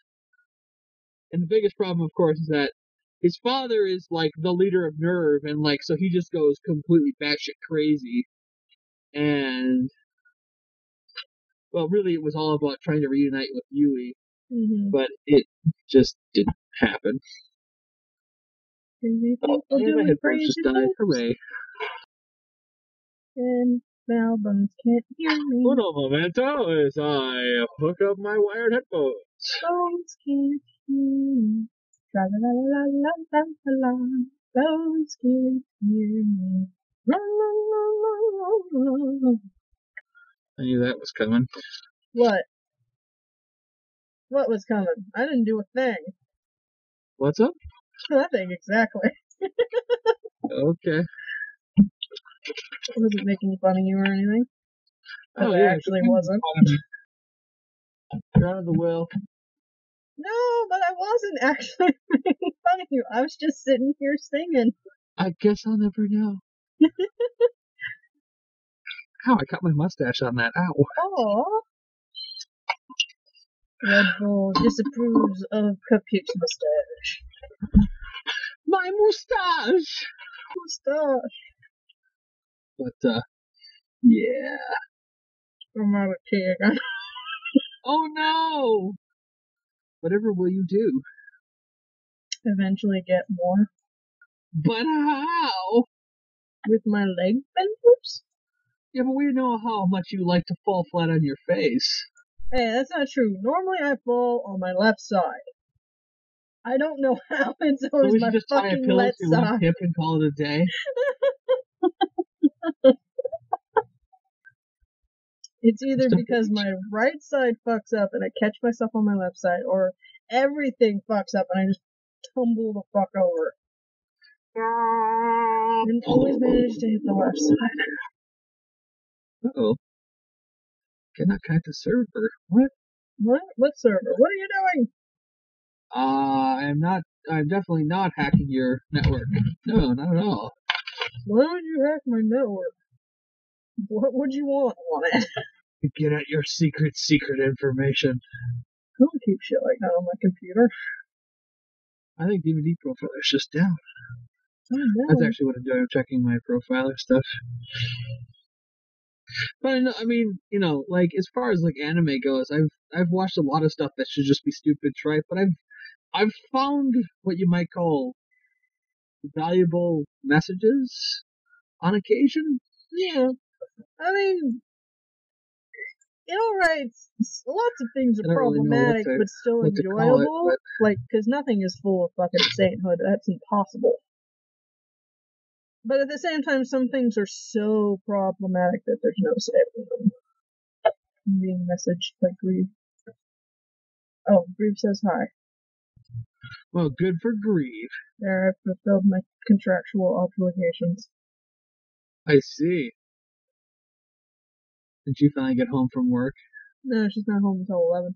And the biggest problem, of course, is that his father is like the leader of NERV, and like so he just goes completely batshit crazy. And well, really, it was all about trying to reunite with Yui, Mhm. but it just didn't happen. Oh, and my headphones just died. things, Hooray! and Malbums can't hear me. Uno momento as I hook up my wired headphones. Bones can't hear me. La la la la la la la la. Bones can't hear me. La la la la la la. I knew that was coming. What? What was coming? I didn't do a thing. What's up? Nothing exactly. *laughs* Okay. I wasn't making fun of you or anything. Oh, I yeah, actually wasn't. You're out of the will. No, but I wasn't actually *laughs* making fun of you. I was just sitting here singing. I guess I'll never know. *laughs* Ow, I cut my mustache on that. Ow. *laughs* Oh. Red Bull disapproves of Cupcake's mustache. My mustache! Mustache. But, uh, yeah. I'm out of cake. Oh no! Whatever will you do? Eventually get more But how? with my leg benders. Yeah, but we know how much you like to fall flat on your face. Hey, that's not true. Normally I fall on my left side. I don't know *laughs* how it's So always we my just tie a pillow left to side. hip and call it a day. *laughs* It's either because my right side fucks up and I catch myself on my left side, or everything fucks up and I just tumble the fuck over. *laughs* And always manage to hit the left side. Uh-oh. Cannot connect the server. What? What? What server? What are you doing? Uh, I'm not, I'm definitely not hacking your network. No, not at all. Why would you hack my network? What would you want on it? To get at your secret, secret information. I don't keep shit like that on my computer. I think DVD profile is just down. Oh, no. That's actually what I'm doing. I'm checking my profiler stuff. But I, know, I mean, you know, like as far as like anime goes, I've I've watched a lot of stuff that should just be stupid tripe, but I've I've found what you might call valuable messages on occasion. Yeah. I mean, it all writes lots of things are problematic, to- but still call it, enjoyable. but- Like, because nothing is full of fucking sainthood. That's impossible. But at the same time, some things are so problematic that there's no saving them. I'm being messaged by Grieve. Oh, Grieve says hi. Well, good for Grieve. There, I've fulfilled my contractual obligations. I see. Did you finally get home from work? No, she's not home until 11.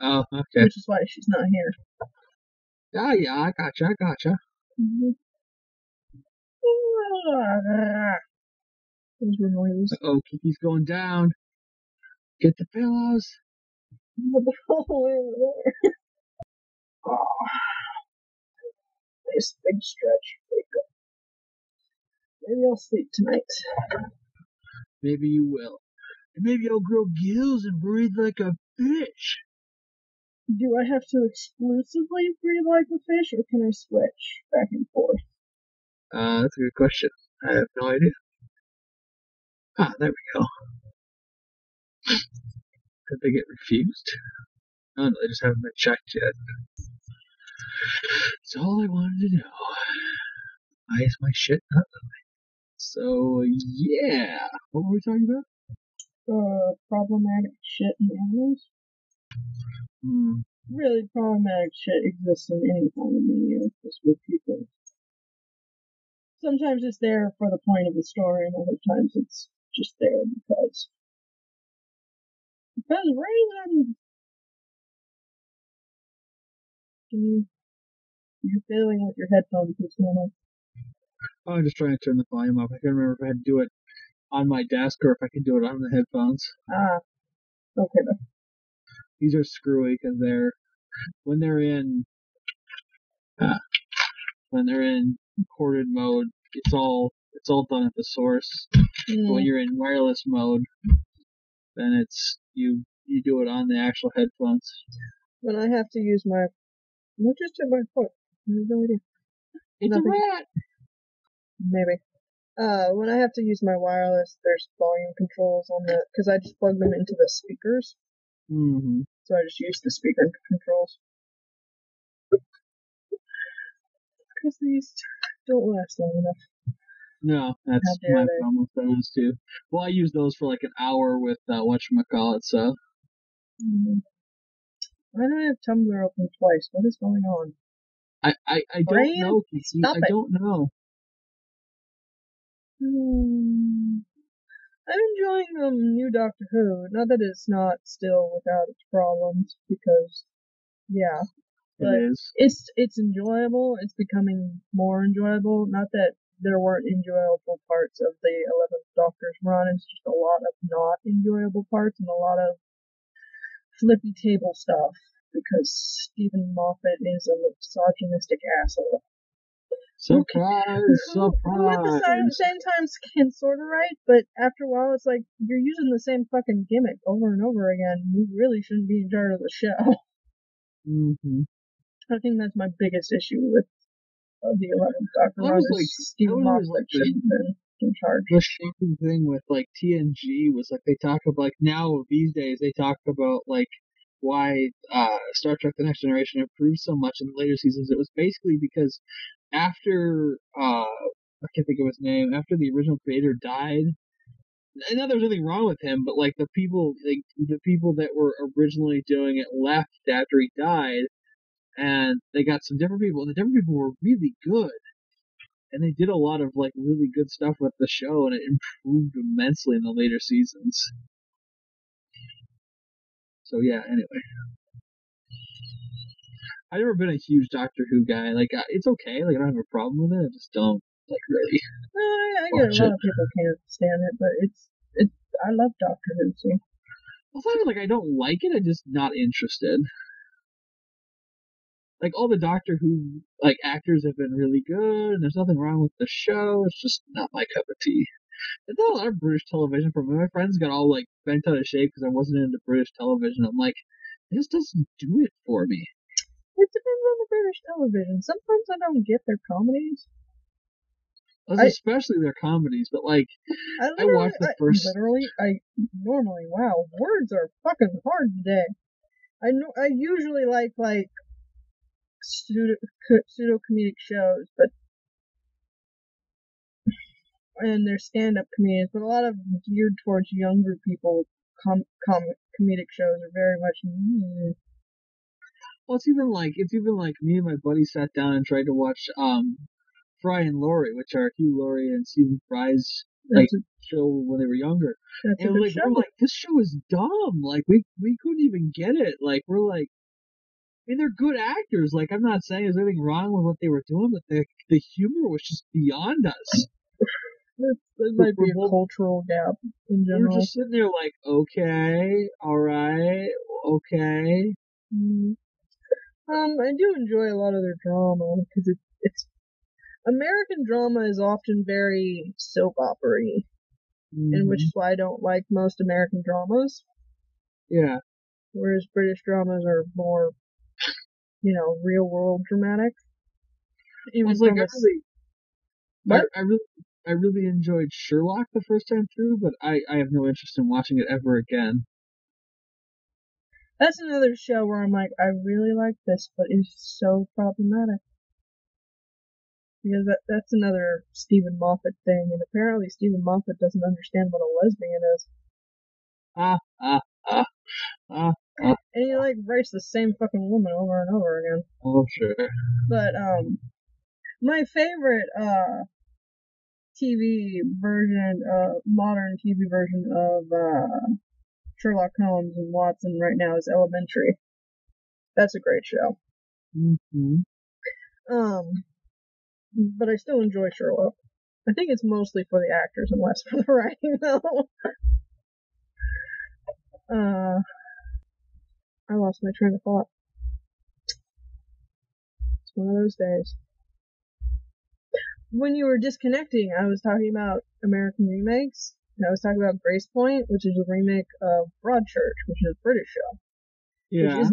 Oh, okay. which is why she's not here. Yeah, yeah, I gotcha, I gotcha. Mhm. Those were noises. Oh, Kiki's going down. Get the pillows. Oh, over there. Oh. *sighs* Nice big stretch. Wake up. Maybe I'll sleep tonight. Maybe you will. And maybe I'll grow gills and breathe like a fish. Do I have to exclusively breathe like a fish, or can I switch back and forth? Uh, that's a good question. I have no idea. Ah, there we go. Did they get refused? Oh no, they just haven't been checked yet. That's all I wanted to know. Why is my shit not loading? So, yeah. What were we talking about? Uh, problematic shit in animals? Hmm. Really problematic shit exists in any kind of media, just with people. Sometimes it's there for the point of the story, and other times it's just there because. Because! Can you. You're fiddling with your headphones, going on? Oh, I'm just trying to turn the volume up. I can't remember if I had to do it on my desk or if I could do it on the headphones. Ah. Okay then. These are screwy because they're when they're in uh, when they're in corded mode, it's all it's all done at the source. But when Mm, you're in wireless mode, then it's you you do it on the actual headphones. when I have to use my. What just hit my foot? I have no idea. It's Nothing. a rat. Maybe. Uh, when I have to use my wireless, there's volume controls on the, because I just plug them into the speakers, Mm-hmm. so I just use the speaker controls. Because these don't last long enough. No, that's my they. problem with those too. Well, I use those for like an hour with uh, whatchamacallit, so Mm. Why do I have Tumblr open twice? What is going on? I I, I don't know. Stop I it. don't know. Hmm. I'm enjoying um new Doctor Who. Not that it's not still without its problems, because yeah, But- it is. it's it's enjoyable. It's becoming more enjoyable. Not that there weren't enjoyable parts of the Eleventh Doctor's run. It's just a lot of not enjoyable parts and a lot of flippy table stuff because Steven Moffat is a misogynistic asshole. Surprise! Who who at the same, Surprise! same time can sort of write, but after a while it's like you're using the same fucking gimmick over and over again. You really shouldn't be in charge of the show. hmm I think that's my biggest issue with uh, the Eleventh Doctor. I was like- I was Moffat like the- should have been in charge. The shocking thing with like TNG was like they talk about like now these days they talk about like why uh, Star Trek: The Next Generation improved so much in the later seasons. It was basically because after uh, I can't think of his name. After the original creator died, and not there's nothing wrong with him, but like the people, like the people that were originally doing it left after he died, and they got some different people, and the different people were really good. And they did a lot of like really good stuff with the show, and it improved immensely in the later seasons. So yeah. Anyway, I've never been a huge Doctor Who guy. Like uh, it's okay. Like I don't have a problem with it. I just don't like really. I, I get a lot it. of people can't stand it, but it's it's. I love Doctor Who, so It's not like I don't like it. I'm just not interested. Like all the Doctor Who like actors have been really good, and there's nothing wrong with the show. It's just not my cup of tea. There's not a lot of British television for me. My friends got all like bent out of shape because I wasn't into British television. I'm like, just doesn't do it for me. it depends on the British television. Sometimes I don't get their comedies. I- especially their comedies, but like I, I watched the I- first- Literally, I normally wow, words are fucking hard today. I know I usually like like pseudo pseudo comedic shows, but and they're stand up comedians, but a lot of geared towards younger people. Com, com comedic shows are very much. Mm, Well, it's even like it's even like me and my buddy sat down and tried to watch um Fry and Laurie, which are Hugh Laurie and Stephen Fry's like a, show when they were younger. And like show. we're like, this show is dumb. Like we we couldn't even get it. Like we're like, mean, they're good actors. Like I'm not saying there's anything wrong with what they were doing, but the the humor was just beyond us. *laughs* That might be a cultural gap in general. We were just sitting there like, okay, all right, okay. Mm. Um, I do enjoy a lot of their drama because it, it's American drama is often very soap opera-y, and which Mhm. is why I don't like most American dramas. yeah, Whereas British dramas are more, you know, real world dramatic. Even it's like I really, I, I really, I really enjoyed Sherlock the first time through, but I I have no interest in watching it ever again. That's another show where I'm like, I really like this, but it's so problematic. Because that, that's another Steven Moffat thing, and apparently Steven Moffat doesn't understand what a lesbian is. Ah ah ah ah. And he like writes the same fucking woman over and over again. Oh sure. But um my favorite uh TV version, uh modern TV version of uh Sherlock Holmes and Watson right now is Elementary. That's a great show. hmm Um but I still enjoy Sherlock. I think it's mostly for the actors and less for the *laughs* writing though. uh I lost my train of thought. It's one of those days. When you were disconnecting, I was talking about American remakes, and I was talking about Gracepoint, which is a remake of Broadchurch, which is a British show. Yeah.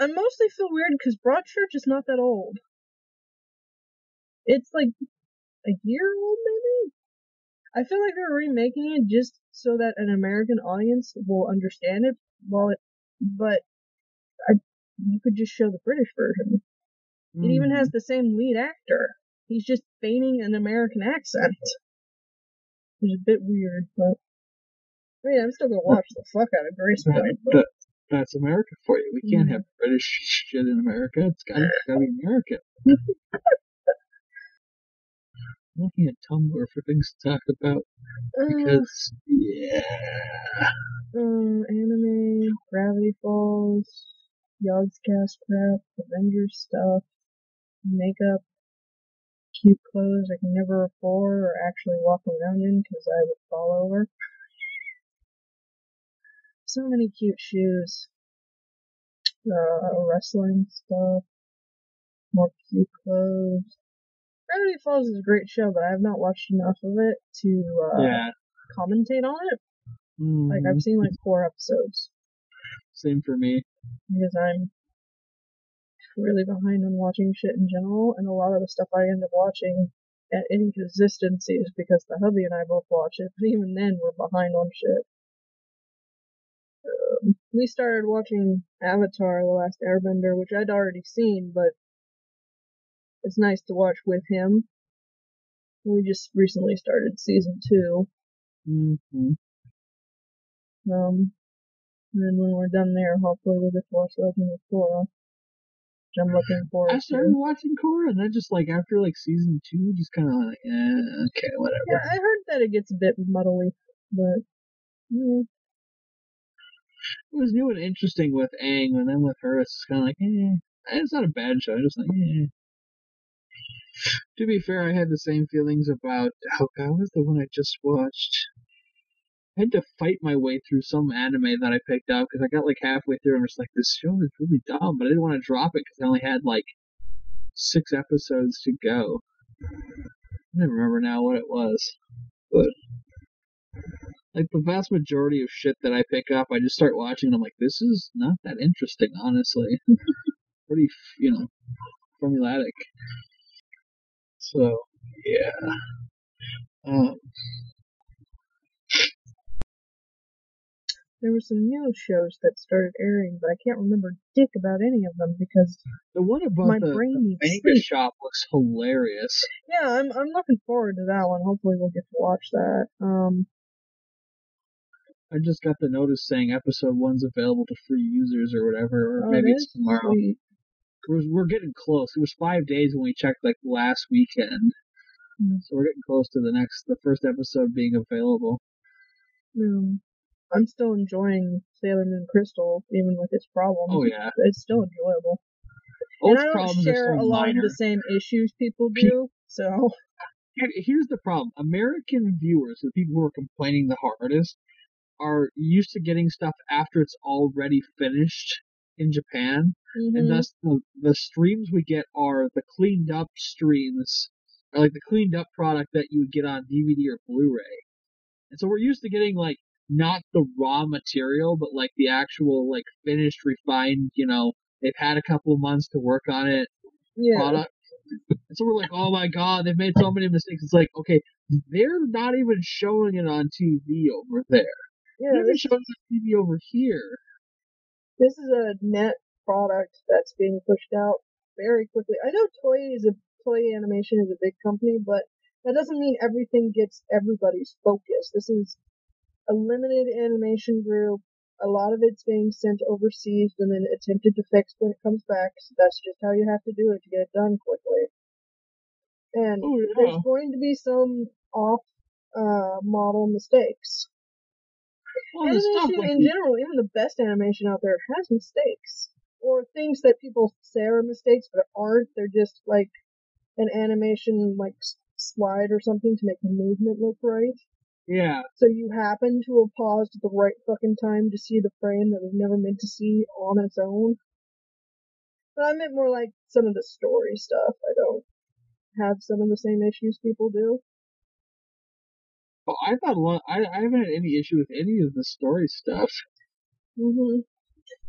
I mostly feel weird because Broadchurch is not that old. It's like a year old, maybe. I feel like they're remaking it just so that an American audience will understand it. While it, but I, you could just show the British version. It even Mhm. has the same lead actor. He's just feigning an American accent. Which is a bit weird, but I mean, I'm still gonna watch the fuck out of Gracepoint. But that- that's America for you. We can't Mhm. have British *laughs* shit in America. It's gotta, it's gotta be American. *laughs* Looking at Tumblr for things to talk about uh, because yeah, um, anime, Gravity Falls, Yogscast crap, Avengers stuff, makeup, cute clothes I can never afford or actually walk around in because I would fall over. So many cute shoes. Uh, wrestling stuff. More cute clothes. Gravity Falls is a great show, but I have not watched enough of it to uh, yeah. commentate on it. Like Mhm. I've seen like four episodes Same for me. because I'm really behind on watching shit in general, and a lot of the stuff I end up watching at inconsistencies because the hubby and I both watch it, but even then we're behind on shit. Um, we started watching Avatar: The Last Airbender, which I'd already seen, but it's nice to watch with him. We just recently started season two. mm-hmm. Um, and then when we're done there, hopefully we'll get to watch Legend of Korra, which I'm looking *sighs* forward I started to. watching Korra, and then just like after like season two, just kind of like, eh, okay, whatever. Yeah, I heard that it gets a bit muddly, but mm, It was new and interesting with Aang, and then with her, it's kind of like, eh. It's not a bad show. I'm just like, eh. To be fair, I had the same feelings about. Oh god, was the one I just watched? I had to fight my way through some anime that I picked up because I got like halfway through and was like, this show is really dumb, but I didn't want to drop it because I only had like six episodes to go. I don't remember now what it was, but like the vast majority of shit that I pick up, I just start watching and I'm like, this is not that interesting, honestly. *laughs* Pretty, you know, formulaic. So, yeah. Um, there were some new shows that started airing, but I can't remember dick about any of them because the one about my the brain needs manga sleep. shop looks hilarious. Yeah, I'm I'm looking forward to that one. Hopefully we'll get to watch that. Um, I just got the notice saying episode one's available to free users or whatever, or oh, maybe it it's tomorrow. sweet. We're, we're getting close. It was five days when we checked like last weekend. So we're getting close to the next, the first episode being available. Um, I'm still enjoying Sailor Moon Crystal, even with its problems. Oh yeah, It's still enjoyable. All and I don't problems share so a lot minor. of the same issues people do, so Here's the problem: American viewers, the people who are complaining the hardest, are used to getting stuff after it's already finished in Japan, mhm. and thus the, the streams we get are the cleaned up streams, or like the cleaned up product that you would get on DVD or Blu-ray. And so we're used to getting like not the raw material, but like the actual like finished, refined. You know, they've had a couple of months to work on it yeah. product. And so we're like, oh my god, they've made so many mistakes. It's like, okay, they're not even showing it on TV over there. Yeah, They're even showing it on TV over here. this is a net product that's being pushed out very quickly. I know Toei is a Toei Animation is a big company, but that doesn't mean everything gets everybody's focus. This is a limited animation group. A lot of it's being sent overseas and then attempted to fix when it comes back. So that's just how you have to do it to get it done quickly. And Oh yeah. there's going to be some off uh, model mistakes. Well, animation in general, even the best animation out there has mistakes. Or things that people say are mistakes but aren't. They're just like an animation like slide or something to make the movement look right. yeah, So you happen to have paused at the right fucking time to see the frame that was never meant to see on its own. But I meant more like some of the story stuff. I don't have some of the same issues people do. but I thought a lot. I, I haven't had any issue with any of the story stuff. hmm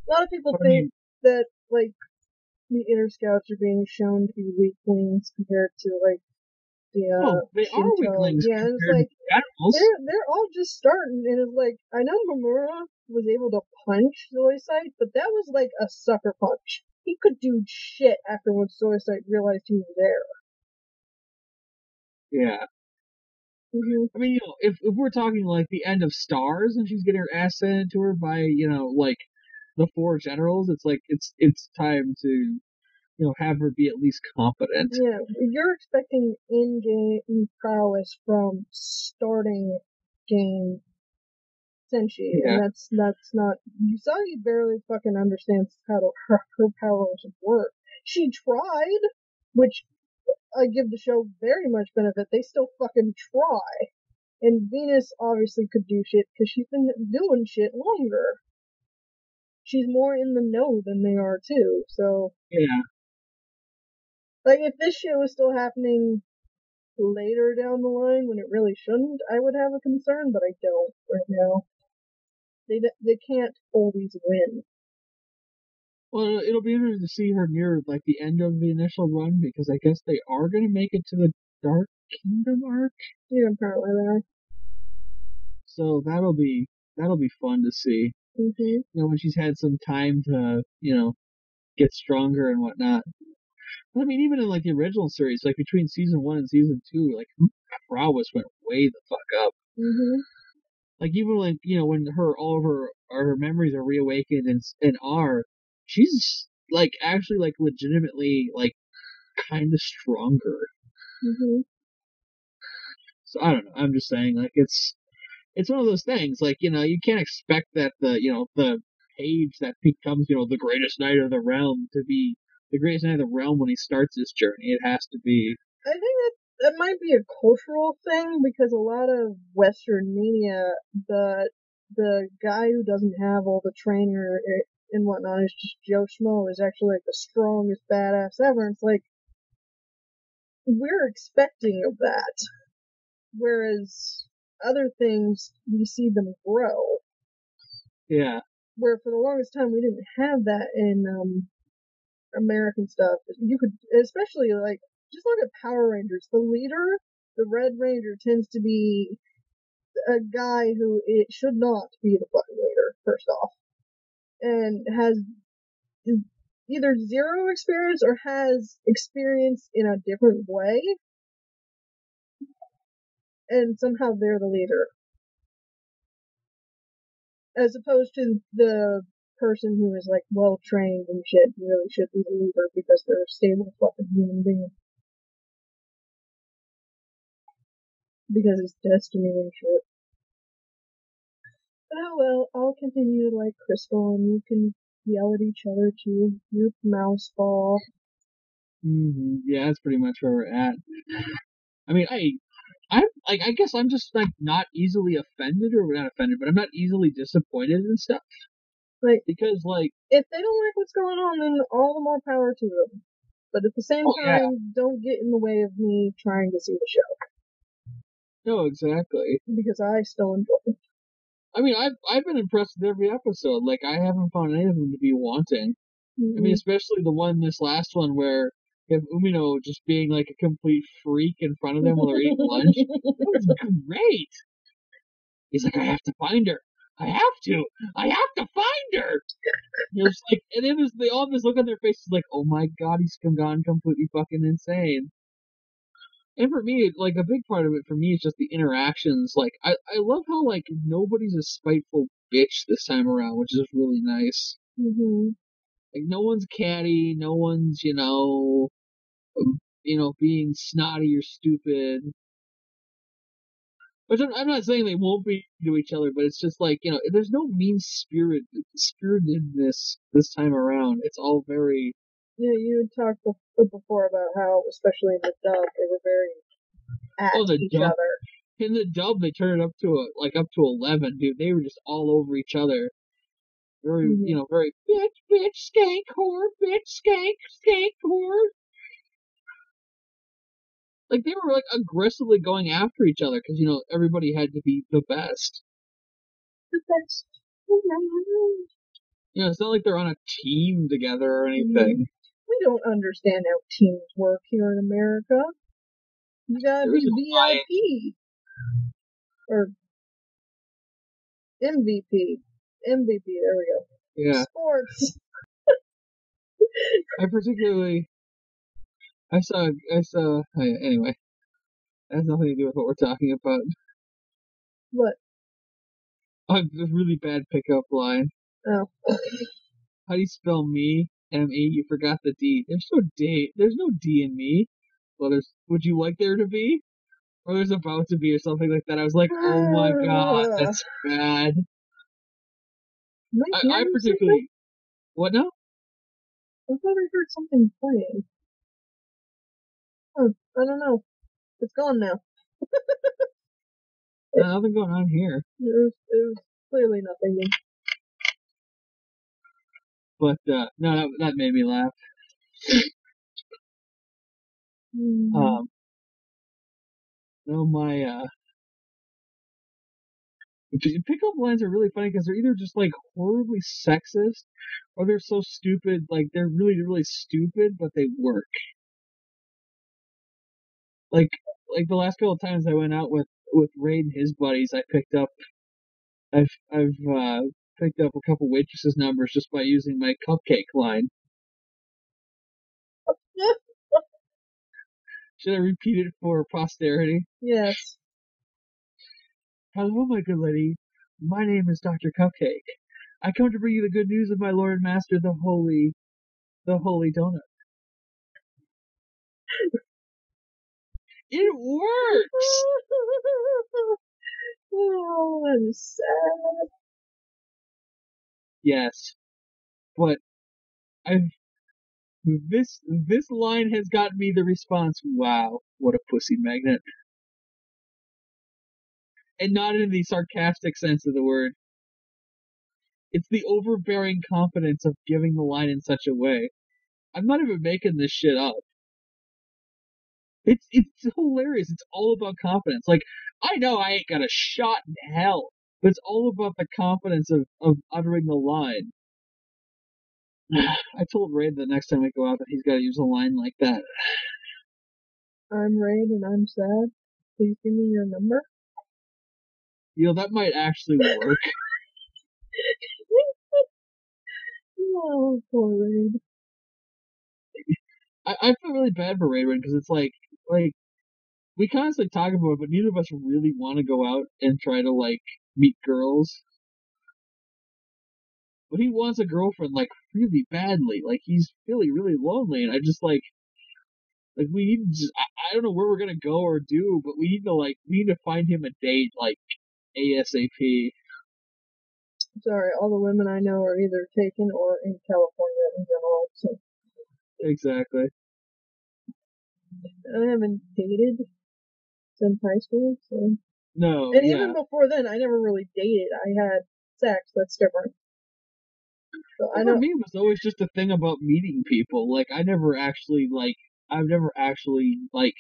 A lot of people I think mean, that like the inner scouts are being shown to be weaklings compared to like the uh, oh, they are Shinto. weaklings Yeah, it's like to the animals. they're they're all just starting, and it's like I know Mamoru was able to punch Zoisite, but that was like a sucker punch. He could do shit after when Zoisite realized he was there. Yeah. hmm I mean, you know, if if we're talking like the end of Stars and she's getting her ass sent to her by you know like the four generals, it's like it's it's time to you know have her be at least competent. Yeah, you're expecting in-game prowess from starting game Senshi, Yeah. and that's that's not. Usagi barely fucking understands how to her, her powers work. She tried, which I give the show very much benefit. They still fucking try, and Venus obviously could do shit because she's been doing shit longer. She's more in the know than they are too. So, Yeah. like, if this shit was still happening later down the line when it really shouldn't, I would have a concern, but I don't right now. They they can't always win. Well, it'll be interesting to see her near like the end of the initial run because I guess they are going to make it to the Dark Kingdom arc. Yeah, apparently they are. So that'll be that'll be fun to see. Hmm You know, when she's had some time to you know get stronger and whatnot. But I mean, even in like the original series, like between season one and season two, like her prowess went way the fuck up. hmm Like even like you know when her all of her her memories are reawakened and and are she's like actually like legitimately like kind of stronger. hmm So I don't know. I'm just saying like it's it's one of those things like you know you can't expect that the you know the page that becomes you know the greatest knight of the realm to be the greatest knight of the realm when he starts his journey. It has to be I think that that might be a cultural thing because a lot of Western media, the the guy who doesn't have all the trainer eh, and whatnot is just Joe Schmo is actually like the strongest badass ever. It's like we're expecting of that, whereas other things we see them grow. yeah Where for the longest time we didn't have that in um American stuff. You could, especially like, just look at Power Rangers. The leader, the Red Ranger, tends to be a guy who it should not be the fucking leader. First off, and has either zero experience or has experience in a different way, and somehow they're the leader. As opposed to the person who is like well trained and shit really should be the leader because they're a stable fucking human being. because it's destiny and shit. Oh well, I'll continue to like Crystal, and you can yell at each other too. You mouse ball. hmm Yeah, that's pretty much where we're at. I mean, I, I like. I guess I'm just like not easily offended, or not offended, but I'm not easily disappointed and stuff. Like Because like, if they don't like what's going on, then all the more power to them. But at the same Oh, yeah. time, don't get in the way of me trying to see the show no, exactly. because I still enjoy it. I mean, I've I've been impressed with every episode. Like, I haven't found any of them to be wanting. I mean, mm-hmm. especially the one, this last one, where have Umino just being like a complete freak in front of them while they're eating lunch. Was *laughs* great. He's like, I have to find her. I have to. I have to find her. You're just like, and then there's they all have this look on their faces like, oh my god, he's gone completely fucking insane. And for me, like a big part of it for me is just the interactions. Like, I I love how like nobody's a spiteful bitch this time around, which is really nice. hmm Like no one's catty, no one's you know, you know, being snotty or stupid. Which I'm, I'm not saying they won't be to each other, but it's just like you know, there's no mean spirit spiritedness this time around. It's all very Yeah, you had talked before about how, especially in the dub, they were very at Oh, the each dub. other. in the dub. They turned it up to a like up to eleven, dude. They were just all over each other. Very, Mhm. you know, very bitch, bitch, skank, whore, bitch, skank, skank, whore. Like they were like aggressively going after each other because you know everybody had to be the best. The best. You know, it's not like they're on a team together or mm-hmm. anything. We don't understand how teams work here in America. You gotta There is be VIP. Or MVP. MVP, there we go. Yeah, Sports. *laughs* I particularly, I saw, I saw. oh, yeah, Anyway, that has nothing to do with what we're talking about. What? A really bad pickup line. Oh. How do you spell me? M E. You forgot the D. There's no D. There's no D in me. Well, there's. Would you like there to be? Or there's about to be, or something like that. I was like, oh my god, *sighs* that's bad. I, I something? particularly. What now? I thought I heard something playing. I don't know. It's gone now. *laughs* No, nothing going on here. It was, clearly nothing. But uh, no, that, that made me laugh. Mm, Um, no, my uh, pickup lines are really funny because they're either just like horribly sexist, or they're so stupid, like they're really, really stupid, but they work. Like, like the last couple of times I went out with with Raid and his buddies, I picked up, I've I've uh, picked up a couple waitresses' numbers just by using my cupcake line. *laughs* Should I repeat it for posterity? yes. Hello, my good lady. My name is Dr. Cupcake. I come to bring you the good news of my Lord and Master, the Holy, the Holy Donut. It works! *laughs* oh, I'm sad. Yes. But I've this this line has gotten me the response, wow, what a pussy magnet. And not in the sarcastic sense of the word. It's the overbearing confidence of giving the line in such a way. I'm not even making this shit up. It's it's hilarious. It's all about confidence. Like I know I ain't got a shot in hell, but it's all about the confidence of, of uttering the line. *sighs* I told Ray the next time I go out that he's got to use a line like that. *sighs* I'm Ray and I'm sad. Please give me your number. You know that might actually work. *laughs* Oh, poor Raid. I, I feel really bad for Ray because it's like like we constantly talk about it, but neither of us really want to go out and try to like meet girls. But he wants a girlfriend like really badly. Like he's really really lonely, and I just like Like we need to just, I, I don't know where we're gonna go or do, but we need to like we need to find him a date like ASAP. Sorry, all the women I know are either taken or in California in general. So Exactly. I haven't dated since high school. So No, and yeah. even before then, I never really dated. I had sex. That's different. So I For me, it was always just a thing about meeting people. Like I never actually like I've never actually like.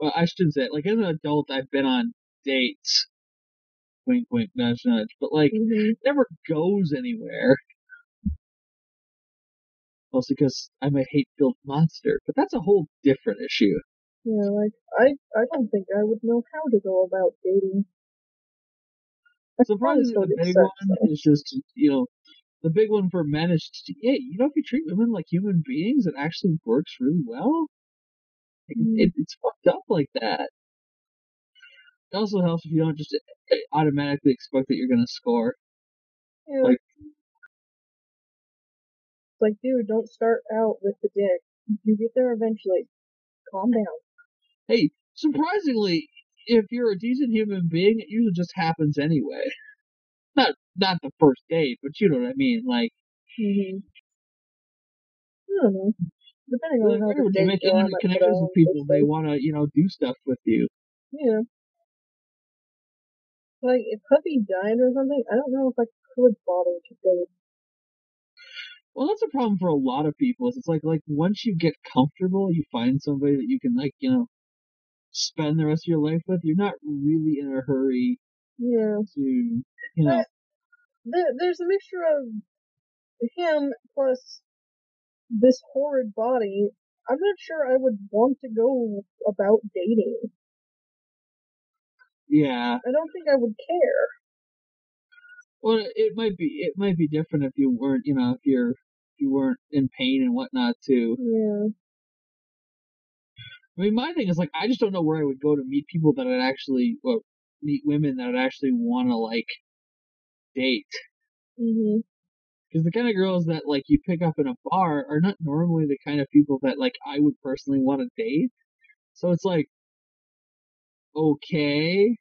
Well, I shouldn't say it. Like as an adult, I've been on dates. Wink, wink, nudge, nudge. But like, hmm never goes anywhere. Mostly because I'm a hate-filled monster. But that's a whole different issue. Yeah, like I, I don't think I would know how to go about dating. I could probably Surprisingly, the big one though. is just you know, the big one for men is just, yeah, you know, if you treat women like human beings, it actually works really well. Like, Mm. it, it's fucked up like that. It also helps if you don't just uh, automatically expect that you're gonna score. Yeah. Like- like, dude, don't start out with the dick. You get there eventually. Calm down. Hey, surprisingly, if you're a decent human being, it usually just happens anyway. Not not the first date, but you know what I mean. Like, hmm I don't know. Depending on how the date go, I intimate might put connections with people, they want to, you know, do stuff with you. Yeah. Like, if Puppy died or something, I don't know if I could bother to date. Well, that's a problem for a lot of people. Is it's like like once you get comfortable, you find somebody that you can like you know spend the rest of your life with. You're not really in a hurry Yeah. to you know. But there, there's a mixture of him plus this horrid body. I'm not sure I would want to go about dating. Yeah. I don't think I would care. Well, it might be it might be different if you weren't you know if you're you weren't in pain and whatnot too. Yeah. I mean, my thing is like I just don't know where I would go to meet people that I'd actually well meet women that I'd actually want to like date. Mhm. Because the kind of girls that like you pick up in a bar are not normally the kind of people that like I would personally want to date. So it's like, okay.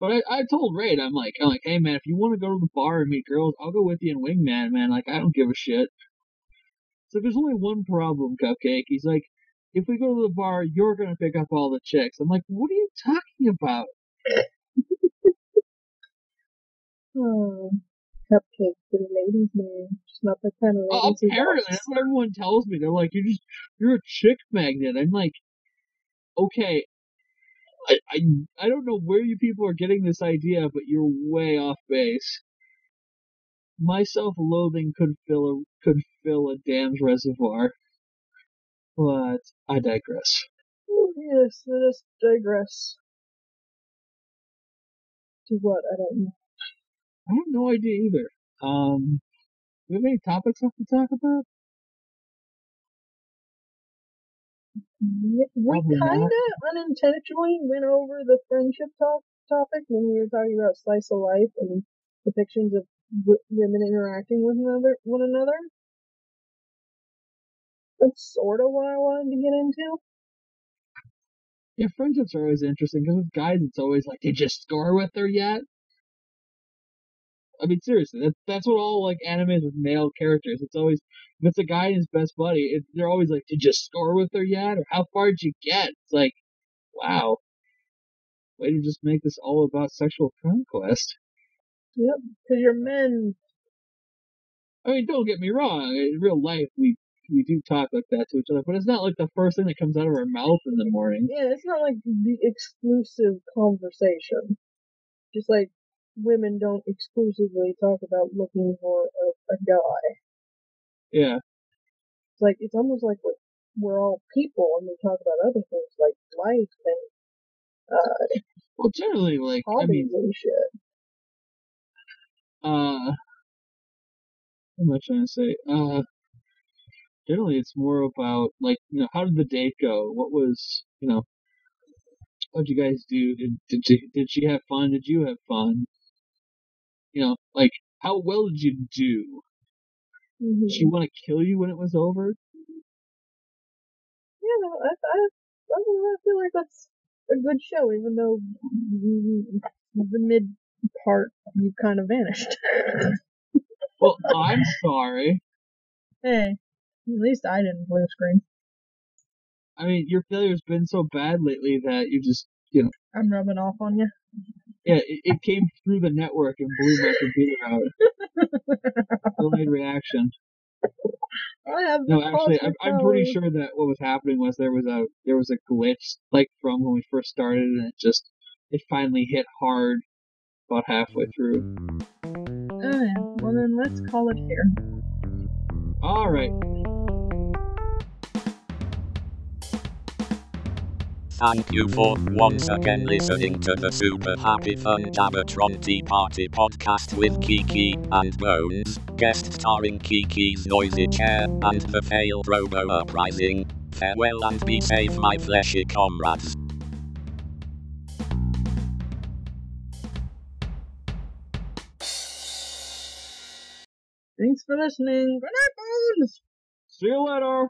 But I, I told Raid, I'm like, I'm like, hey man, if you want to go to the bar and meet girls, I'll go with you in Wingman, man. Like, I don't give a shit. So there's only one problem, Cupcake. He's like, if we go to the bar, you're gonna pick up all the chicks. I'm like, what are you talking about? *laughs* Oh, cupcake the ladies' man. Just not the kind of he apparently, that's what everyone tells me. They're like, you're just, you're a chick magnet. I'm like, okay, I, I, I don't know where you people are getting this idea, but you're way off base. My self-loathing could fill a, could fill a damned reservoir. But I digress. Oh, yes, let us digress. To what? I don't know. I have no idea either. Um, do we have any topics left to talk about? We kinda unintentionally went over the friendship talk topic when we were talking about slice of life and depictions of w- women interacting with another one another. That's sort of what I wanted to get into. Yeah, friendships are always interesting because with guys, it's always like, did you score with her yet? I mean, seriously, that's that's what all like animes with male characters. It's always if it's a guy and his best buddy, it, they're always like, "Did you score with her yet?" or "How far did you get?" It's like, wow, way to just make this all about sexual conquest. Yep, because your men, I mean, don't get me wrong. In real life, we we do talk like that to each other, but it's not like the first thing that comes out of our mouth in the morning. yeah, it's not like the exclusive conversation. Just like women don't exclusively talk about looking for a, a guy. Yeah, It's like it's almost like we're, we're all people and we talk about other things like life and uh, well, generally, like I hobbies mean, and shit. uh, what am I trying to say? Uh, generally, it's more about like you know, how did the date go? What was you know, what did you guys do? Did did did she have fun? Did you have fun? You know, like how well did you do? hmm Did she want to kill you when it was over? yeah, I, I, I, I feel like that's a good show, even though the mid part you kind of vanished. Well, I'm sorry. hey, at least I didn't blue screen. I mean, your failure's been so bad lately that you just, you know, I'm rubbing off on you. Yeah, it, it came through the network and blew my computer out. *laughs* Delayed reaction. I have no, actually, I'm, I'm pretty sure that what was happening was there was a there was a glitch like from when we first started, and it just it finally hit hard about halfway through. Oh, yeah. Well, then let's call it here. All right. Thank you for once again listening to the Super Happy Fun Jabbertron Tea Party podcast with Kiki and Bones, guest starring Kiki's noisy chair and the failed Robo Uprising. Farewell and be safe, my fleshy comrades. Thanks for listening. Good night, Bones! See you later.